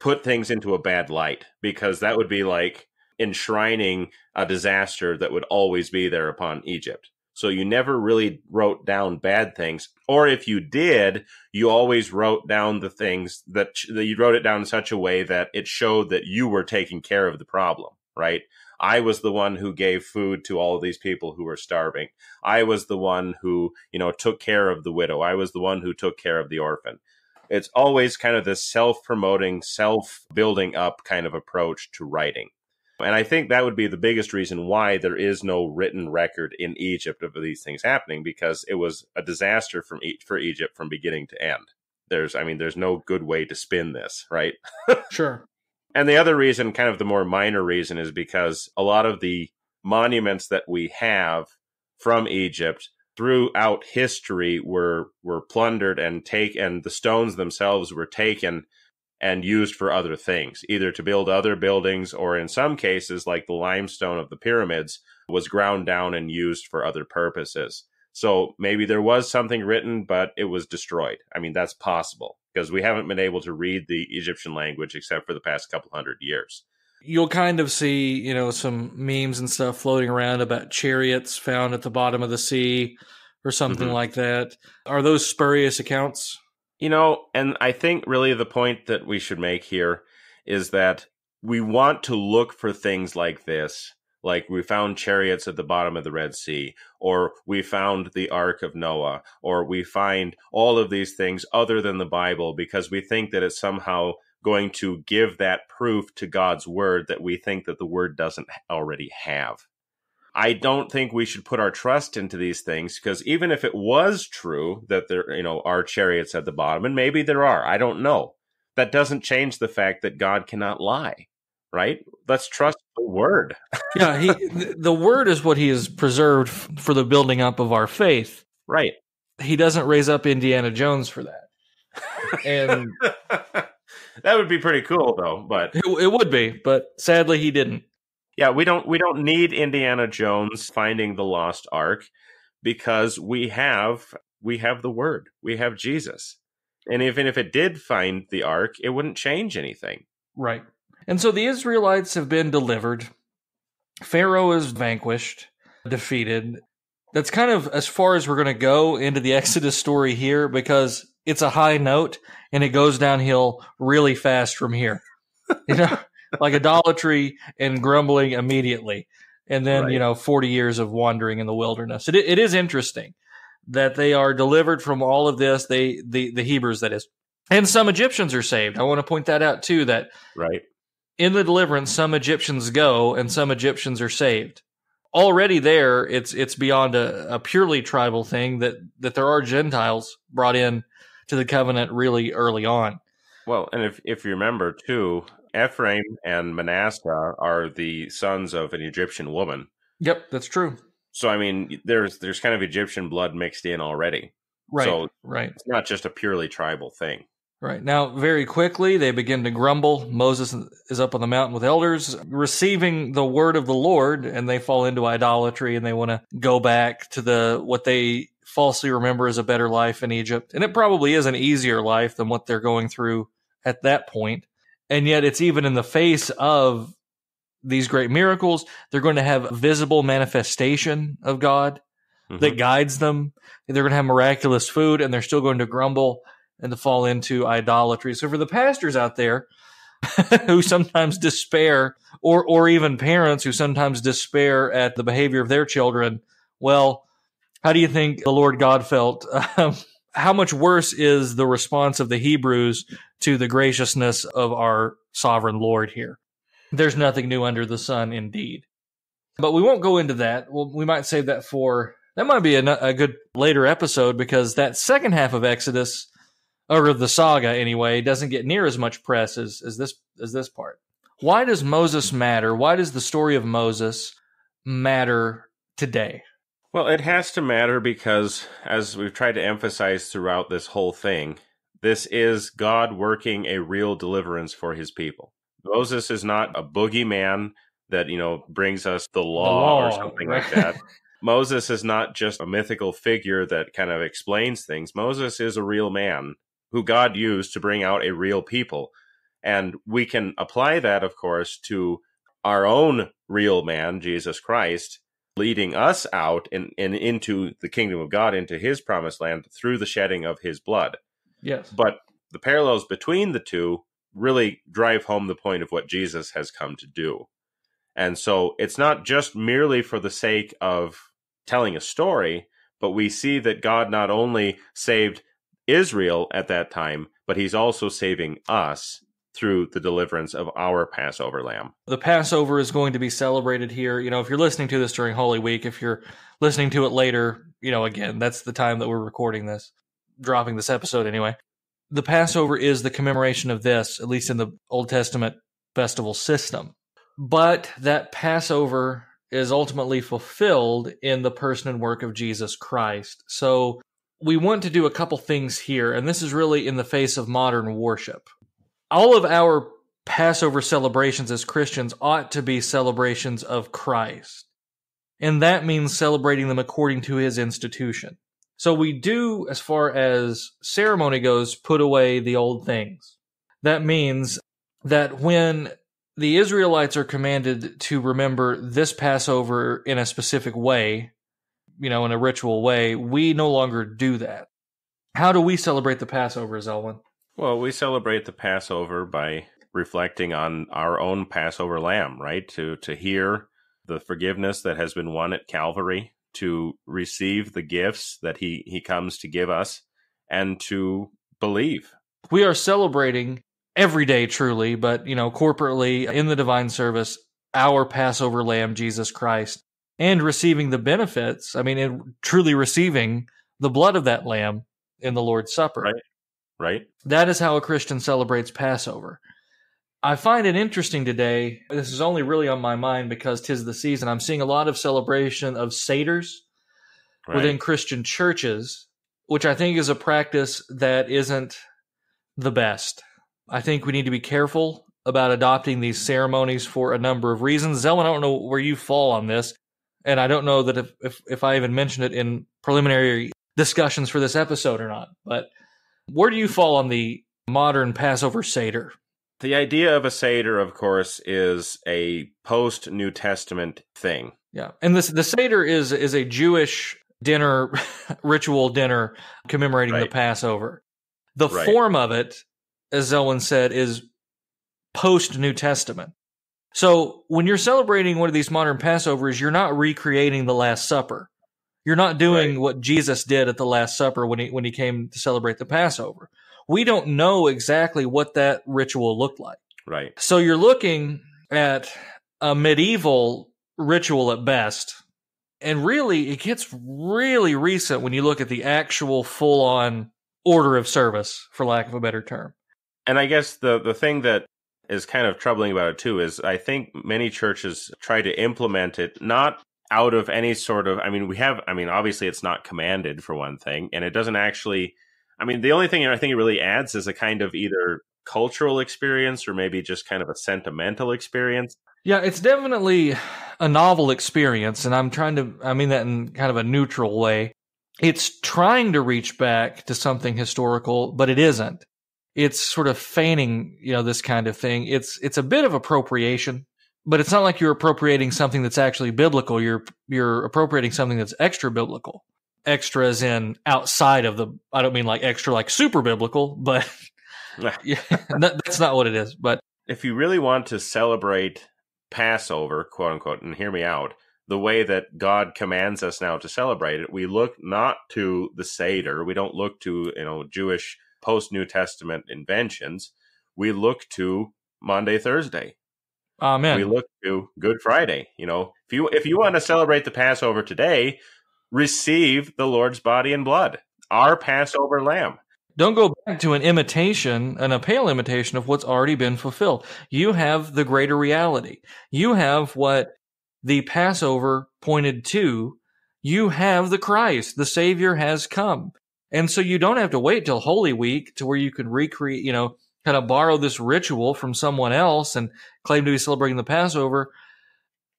Speaker 2: put things into a bad light because that would be like enshrining a disaster that would always be there upon Egypt. So you never really wrote down bad things. Or if you did, you always wrote down the things that, that you wrote it down in such a way that it showed that you were taking care of the problem, right? I was the one who gave food to all of these people who were starving. I was the one who, you know, took care of the widow. I was the one who took care of the orphan. It's always kind of this self promoting, self building up kind of approach to writing. And I think that would be the biggest reason why there is no written record in Egypt of these things happening because it was a disaster from for Egypt from beginning to end. There's, I mean, there's no good way to spin this, right?
Speaker 1: sure.
Speaker 2: And the other reason, kind of the more minor reason, is because a lot of the monuments that we have from Egypt throughout history were were plundered and take and the stones themselves were taken and used for other things, either to build other buildings or in some cases, like the limestone of the pyramids, was ground down and used for other purposes. So maybe there was something written, but it was destroyed. I mean, that's possible because we haven't been able to read the Egyptian language except for the past couple hundred years.
Speaker 1: You'll kind of see, you know, some memes and stuff floating around about chariots found at the bottom of the sea or something mm-hmm. like that. Are those spurious accounts?
Speaker 2: You know, and I think really the point that we should make here is that we want to look for things like this like we found chariots at the bottom of the Red Sea, or we found the Ark of Noah, or we find all of these things other than the Bible because we think that it's somehow going to give that proof to God's word that we think that the word doesn't already have. I don't think we should put our trust into these things because even if it was true that there, you know, are chariots at the bottom, and maybe there are, I don't know. That doesn't change the fact that God cannot lie right? Let's trust the word.
Speaker 1: yeah, he the word is what he has preserved for the building up of our faith.
Speaker 2: Right.
Speaker 1: He doesn't raise up Indiana Jones for that. And
Speaker 2: that would be pretty cool though, but
Speaker 1: it, it would be, but sadly he didn't.
Speaker 2: Yeah, we don't we don't need Indiana Jones finding the lost ark because we have we have the word. We have Jesus. And even if it did find the ark, it wouldn't change anything.
Speaker 1: Right. And so the Israelites have been delivered. Pharaoh is vanquished, defeated. That's kind of as far as we're going to go into the Exodus story here because it's a high note and it goes downhill really fast from here. You know, like idolatry and grumbling immediately. And then, right. you know, 40 years of wandering in the wilderness. It, it is interesting that they are delivered from all of this. They, the, the Hebrews, that is. And some Egyptians are saved. I want to point that out too, that
Speaker 2: right
Speaker 1: in the deliverance, some Egyptians go and some Egyptians are saved. Already there, it's it's beyond a, a purely tribal thing that that there are Gentiles brought in to the covenant really early on.
Speaker 2: Well, and if if you remember too, Ephraim and Manasseh are the sons of an Egyptian woman.
Speaker 1: Yep, that's true.
Speaker 2: So I mean, there's there's kind of Egyptian blood mixed in already.
Speaker 1: Right. So right.
Speaker 2: It's not just a purely tribal thing.
Speaker 1: Right. Now, very quickly, they begin to grumble. Moses is up on the mountain with elders, receiving the word of the Lord, and they fall into idolatry and they want to go back to the, what they falsely remember as a better life in Egypt. And it probably is an easier life than what they're going through at that point. And yet it's even in the face of these great miracles, they're going to have visible manifestation of God mm-hmm. that guides them. They're going to have miraculous food and they're still going to grumble and to fall into idolatry. So for the pastors out there who sometimes despair, or or even parents who sometimes despair at the behavior of their children, well, how do you think the Lord God felt? Um, how much worse is the response of the Hebrews to the graciousness of our sovereign Lord here? There's nothing new under the sun, indeed. But we won't go into that. Well, we might save that for that might be a, a good later episode because that second half of Exodus or the saga anyway, doesn't get near as much press as, as this as this part. Why does Moses matter? Why does the story of Moses matter today?
Speaker 2: Well, it has to matter because, as we've tried to emphasize throughout this whole thing, this is God working a real deliverance for his people. Moses is not a boogeyman that, you know, brings us the law, the law or something like that. Moses is not just a mythical figure that kind of explains things. Moses is a real man who God used to bring out a real people. And we can apply that, of course, to our own real man, Jesus Christ, leading us out and, and into the kingdom of God, into his promised land through the shedding of his blood.
Speaker 1: Yes.
Speaker 2: But the parallels between the two really drive home the point of what Jesus has come to do. And so it's not just merely for the sake of telling a story, but we see that God not only saved Israel at that time, but he's also saving us through the deliverance of our Passover lamb.
Speaker 1: The Passover is going to be celebrated here. You know, if you're listening to this during Holy Week, if you're listening to it later, you know, again, that's the time that we're recording this, dropping this episode anyway. The Passover is the commemoration of this, at least in the Old Testament festival system. But that Passover is ultimately fulfilled in the person and work of Jesus Christ. So we want to do a couple things here, and this is really in the face of modern worship. all of our Passover celebrations as Christians ought to be celebrations of Christ. And that means celebrating them according to his institution. So we do, as far as ceremony goes, put away the old things. That means that when the Israelites are commanded to remember this Passover in a specific way, you know, in a ritual way, we no longer do that. How do we celebrate the Passover, Zelwyn?
Speaker 2: Well, we celebrate the Passover by reflecting on our own Passover lamb, right? To to hear the forgiveness that has been won at Calvary, to receive the gifts that he he comes to give us, and to believe.
Speaker 1: We are celebrating every day truly, but you know, corporately in the divine service, our Passover lamb Jesus Christ and receiving the benefits, I mean, truly receiving the blood of that lamb in the Lord's Supper.
Speaker 2: Right. Right.
Speaker 1: That is how a Christian celebrates Passover. I find it interesting today. This is only really on my mind because tis the season. I'm seeing a lot of celebration of seders right. within Christian churches, which I think is a practice that isn't the best. I think we need to be careful about adopting these ceremonies for a number of reasons. Zelwyn, I don't know where you fall on this, and I don't know that if, if, if I even mentioned it in preliminary discussions for this episode or not, but where do you fall on the modern Passover Seder?
Speaker 2: The idea of a Seder, of course, is a post New Testament thing.
Speaker 1: Yeah. And this the Seder is is a Jewish dinner ritual dinner commemorating right. the Passover. The right. form of it, as Zelwyn said, is post New Testament. So when you're celebrating one of these modern Passovers, you're not recreating the Last Supper. You're not doing right. what Jesus did at the Last Supper when he when he came to celebrate the Passover we don't know exactly what that ritual looked like.
Speaker 2: Right.
Speaker 1: So you're looking at a medieval ritual at best. And really, it gets really recent when you look at the actual full on order of service, for lack of a better term.
Speaker 2: And I guess the, the thing that is kind of troubling about it too is I think many churches try to implement it not out of any sort of, I mean, we have, I mean, obviously it's not commanded for one thing, and it doesn't actually I mean, the only thing I think it really adds is a kind of either cultural experience or maybe just kind of a sentimental experience.
Speaker 1: Yeah, it's definitely a novel experience, and I'm trying to, I mean that in kind of a neutral way. It's trying to reach back to something historical, but it isn't. It's sort of feigning, you know, this kind of thing. It's it's a bit of appropriation, but it's not like you're appropriating something that's actually biblical. You're you're appropriating something that's extra biblical extras in outside of the I don't mean like extra like super biblical, but yeah, that's not what it is. But
Speaker 2: if you really want to celebrate Passover, quote unquote, and hear me out, the way that God commands us now to celebrate it, we look not to the Seder, we don't look to, you know, Jewish post New Testament inventions. We look to Maundy Thursday.
Speaker 1: Amen.
Speaker 2: We look to Good Friday. You know, if you if you want to celebrate the Passover today, receive the Lord's body and blood, our Passover lamb.
Speaker 1: Don't go back to an imitation, and a pale imitation of what's already been fulfilled. You have the greater reality. You have what the Passover pointed to. You have the Christ. The Savior has come. And so you don't have to wait till Holy Week to where you can recreate, you know, kind of borrow this ritual from someone else and claim to be celebrating the Passover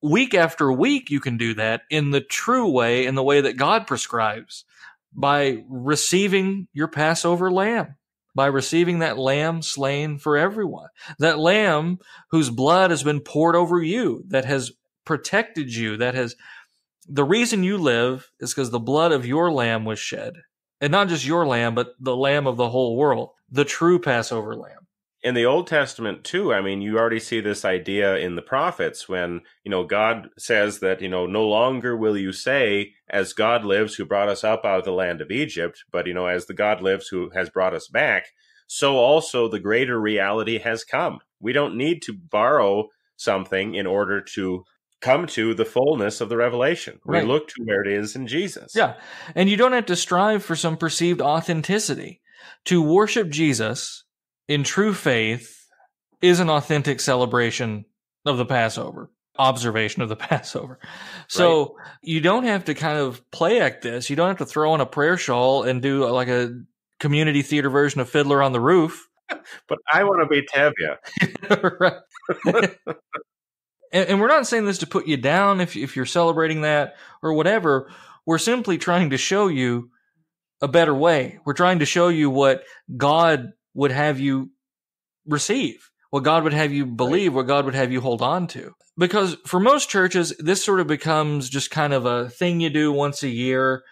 Speaker 1: week after week, you can do that in the true way, in the way that God prescribes, by receiving your Passover lamb, by receiving that lamb slain for everyone, that lamb whose blood has been poured over you, that has protected you, that has the reason you live is because the blood of your lamb was shed. And not just your lamb, but the lamb of the whole world, the true Passover lamb
Speaker 2: in the Old Testament too, I mean, you already see this idea in the prophets when, you know, God says that, you know, no longer will you say, as God lives who brought us up out of the land of Egypt, but, you know, as the God lives who has brought us back, so also the greater reality has come. We don't need to borrow something in order to come to the fullness of the revelation. Right. We look to where it is in Jesus.
Speaker 1: Yeah. And you don't have to strive for some perceived authenticity. To worship Jesus in true faith is an authentic celebration of the Passover, observation of the Passover. So right. you don't have to kind of play act this. You don't have to throw on a prayer shawl and do uh, like a community theater version of Fiddler on the Roof.
Speaker 2: but I want to be Tevye.
Speaker 1: and, and we're not saying this to put you down if if you're celebrating that or whatever. We're simply trying to show you a better way. We're trying to show you what God would have you receive, what God would have you believe, what God would have you hold on to. Because for most churches, this sort of becomes just kind of a thing you do once a year.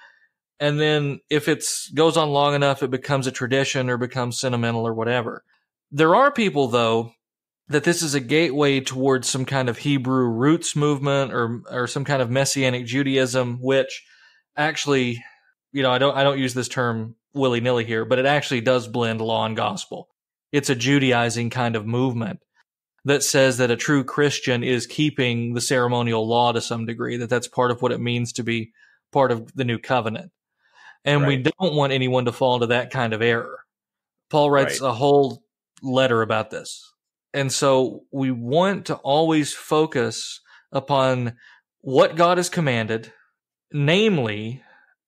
Speaker 1: And then if it goes on long enough, it becomes a tradition or becomes sentimental or whatever. There are people, though, that this is a gateway towards some kind of Hebrew roots movement or or some kind of messianic Judaism, which actually, you know, I don't I don't use this term willy nilly here, but it actually does blend law and gospel. It's a Judaizing kind of movement that says that a true Christian is keeping the ceremonial law to some degree, that that's part of what it means to be part of the new covenant. And right. we don't want anyone to fall into that kind of error. Paul writes right. a whole letter about this. And so we want to always focus upon what God has commanded, namely,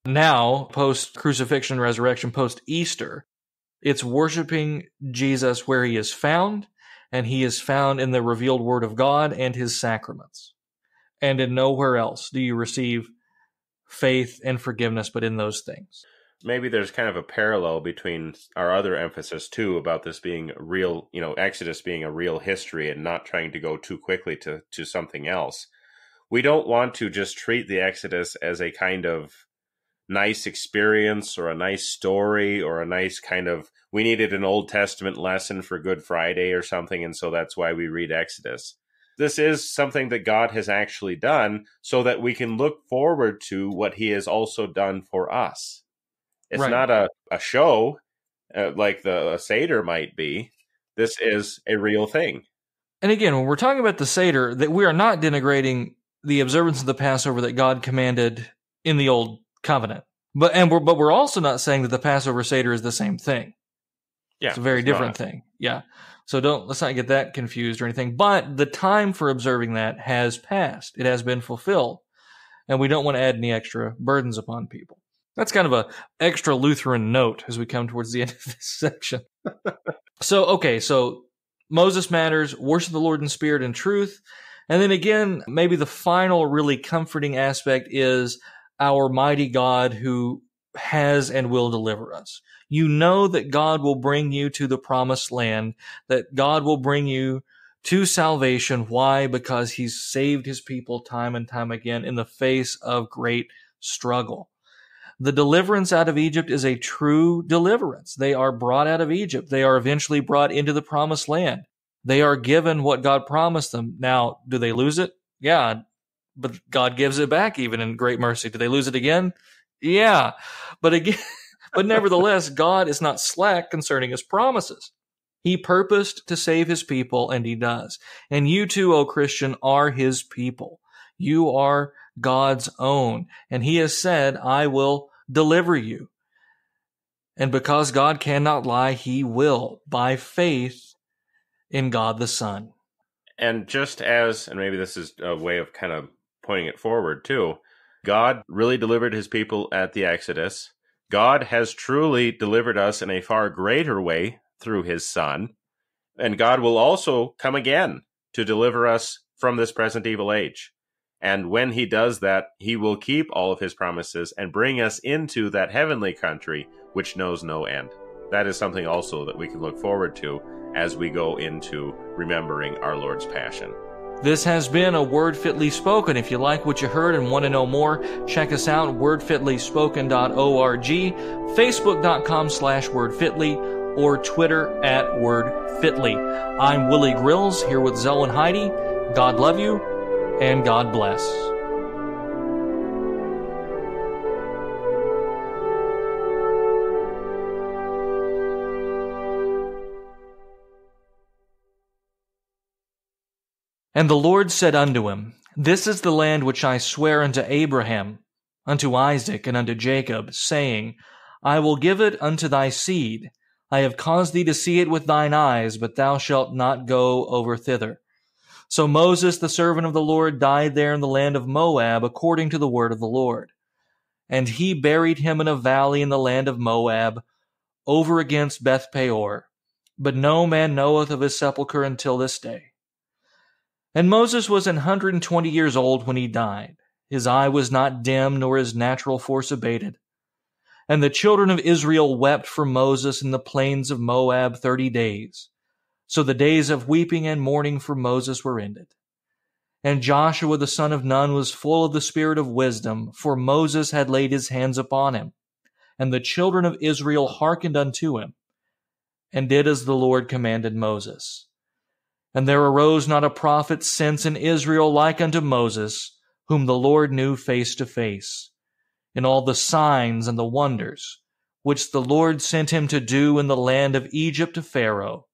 Speaker 1: now, post crucifixion, resurrection, post Easter, it's worshiping Jesus where he is found, and he is found in the revealed word of God and his sacraments. And in nowhere else do you receive faith and forgiveness but in those things
Speaker 2: maybe there's kind of a parallel between our other emphasis too about this being real, you know, Exodus being a real history and not trying to go too quickly to to something else. We don't want to just treat the Exodus as a kind of nice experience or a nice story or a nice kind of we needed an Old Testament lesson for Good Friday or something and so that's why we read Exodus. This is something that God has actually done so that we can look forward to what he has also done for us it's right. not a, a show uh, like the Seder might be. This is a real thing.
Speaker 1: And again, when we're talking about the Seder, that we are not denigrating the observance of the Passover that God commanded in the Old Covenant. But and we're but we're also not saying that the Passover Seder is the same thing. Yeah, it's a very it's different not. thing. Yeah. So don't let's not get that confused or anything. But the time for observing that has passed. It has been fulfilled. And we don't want to add any extra burdens upon people. That's kind of a extra Lutheran note as we come towards the end of this section. so, okay, so Moses matters, worship the Lord in spirit and truth. And then again, maybe the final really comforting aspect is our mighty God who has and will deliver us. You know that God will bring you to the promised land, that God will bring you to salvation. Why? Because he's saved his people time and time again in the face of great struggle. The deliverance out of Egypt is a true deliverance. They are brought out of Egypt. They are eventually brought into the promised land. They are given what God promised them. Now, do they lose it? Yeah, but God gives it back even in great mercy. Do they lose it again? Yeah, but again, but nevertheless, God is not slack concerning his promises. He purposed to save his people, and he does. And you too, O Christian, are his people. You are God's own. And he has said, I will deliver you. And because God cannot lie, he will by faith in God the Son.
Speaker 2: And just as, and maybe this is a way of kind of pointing it forward too, God really delivered his people at the Exodus. God has truly delivered us in a far greater way through his Son. And God will also come again to deliver us from this present evil age. And when he does that, he will keep all of his promises and bring us into that heavenly country which knows no end. That is something also that we can look forward to as we go into remembering our Lord's Passion.
Speaker 1: This has been a Word Fitly Spoken. If you like what you heard and want to know more, check us out wordfitlyspoken.org, facebook.com slash wordfitly, or Twitter at wordfitly. I'm Willie Grills here with Zell and Heide. God love you and God bless. And the Lord said unto him, This is the land which I swear unto Abraham, unto Isaac, and unto Jacob, saying, I will give it unto thy seed. I have caused thee to see it with thine eyes, but thou shalt not go over thither. So Moses, the servant of the Lord, died there in the land of Moab, according to the word of the Lord. And he buried him in a valley in the land of Moab, over against Beth Peor. but no man knoweth of his sepulchre until this day. And Moses was an hundred and twenty years old when he died. His eye was not dim, nor his natural force abated. And the children of Israel wept for Moses in the plains of Moab thirty days. So the days of weeping and mourning for Moses were ended. And Joshua the son of Nun was full of the spirit of wisdom, for Moses had laid his hands upon him. And the children of Israel hearkened unto him, and did as the Lord commanded Moses. And there arose not a prophet since in Israel like unto Moses, whom the Lord knew face to face, in all the signs and the wonders which the Lord sent him to do in the land of Egypt to Pharaoh,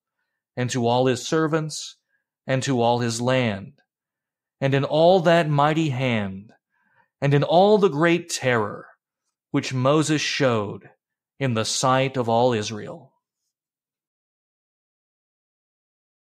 Speaker 1: and to all his servants, and to all his land, and in all that mighty hand, and in all the great terror which Moses showed in the sight of all Israel.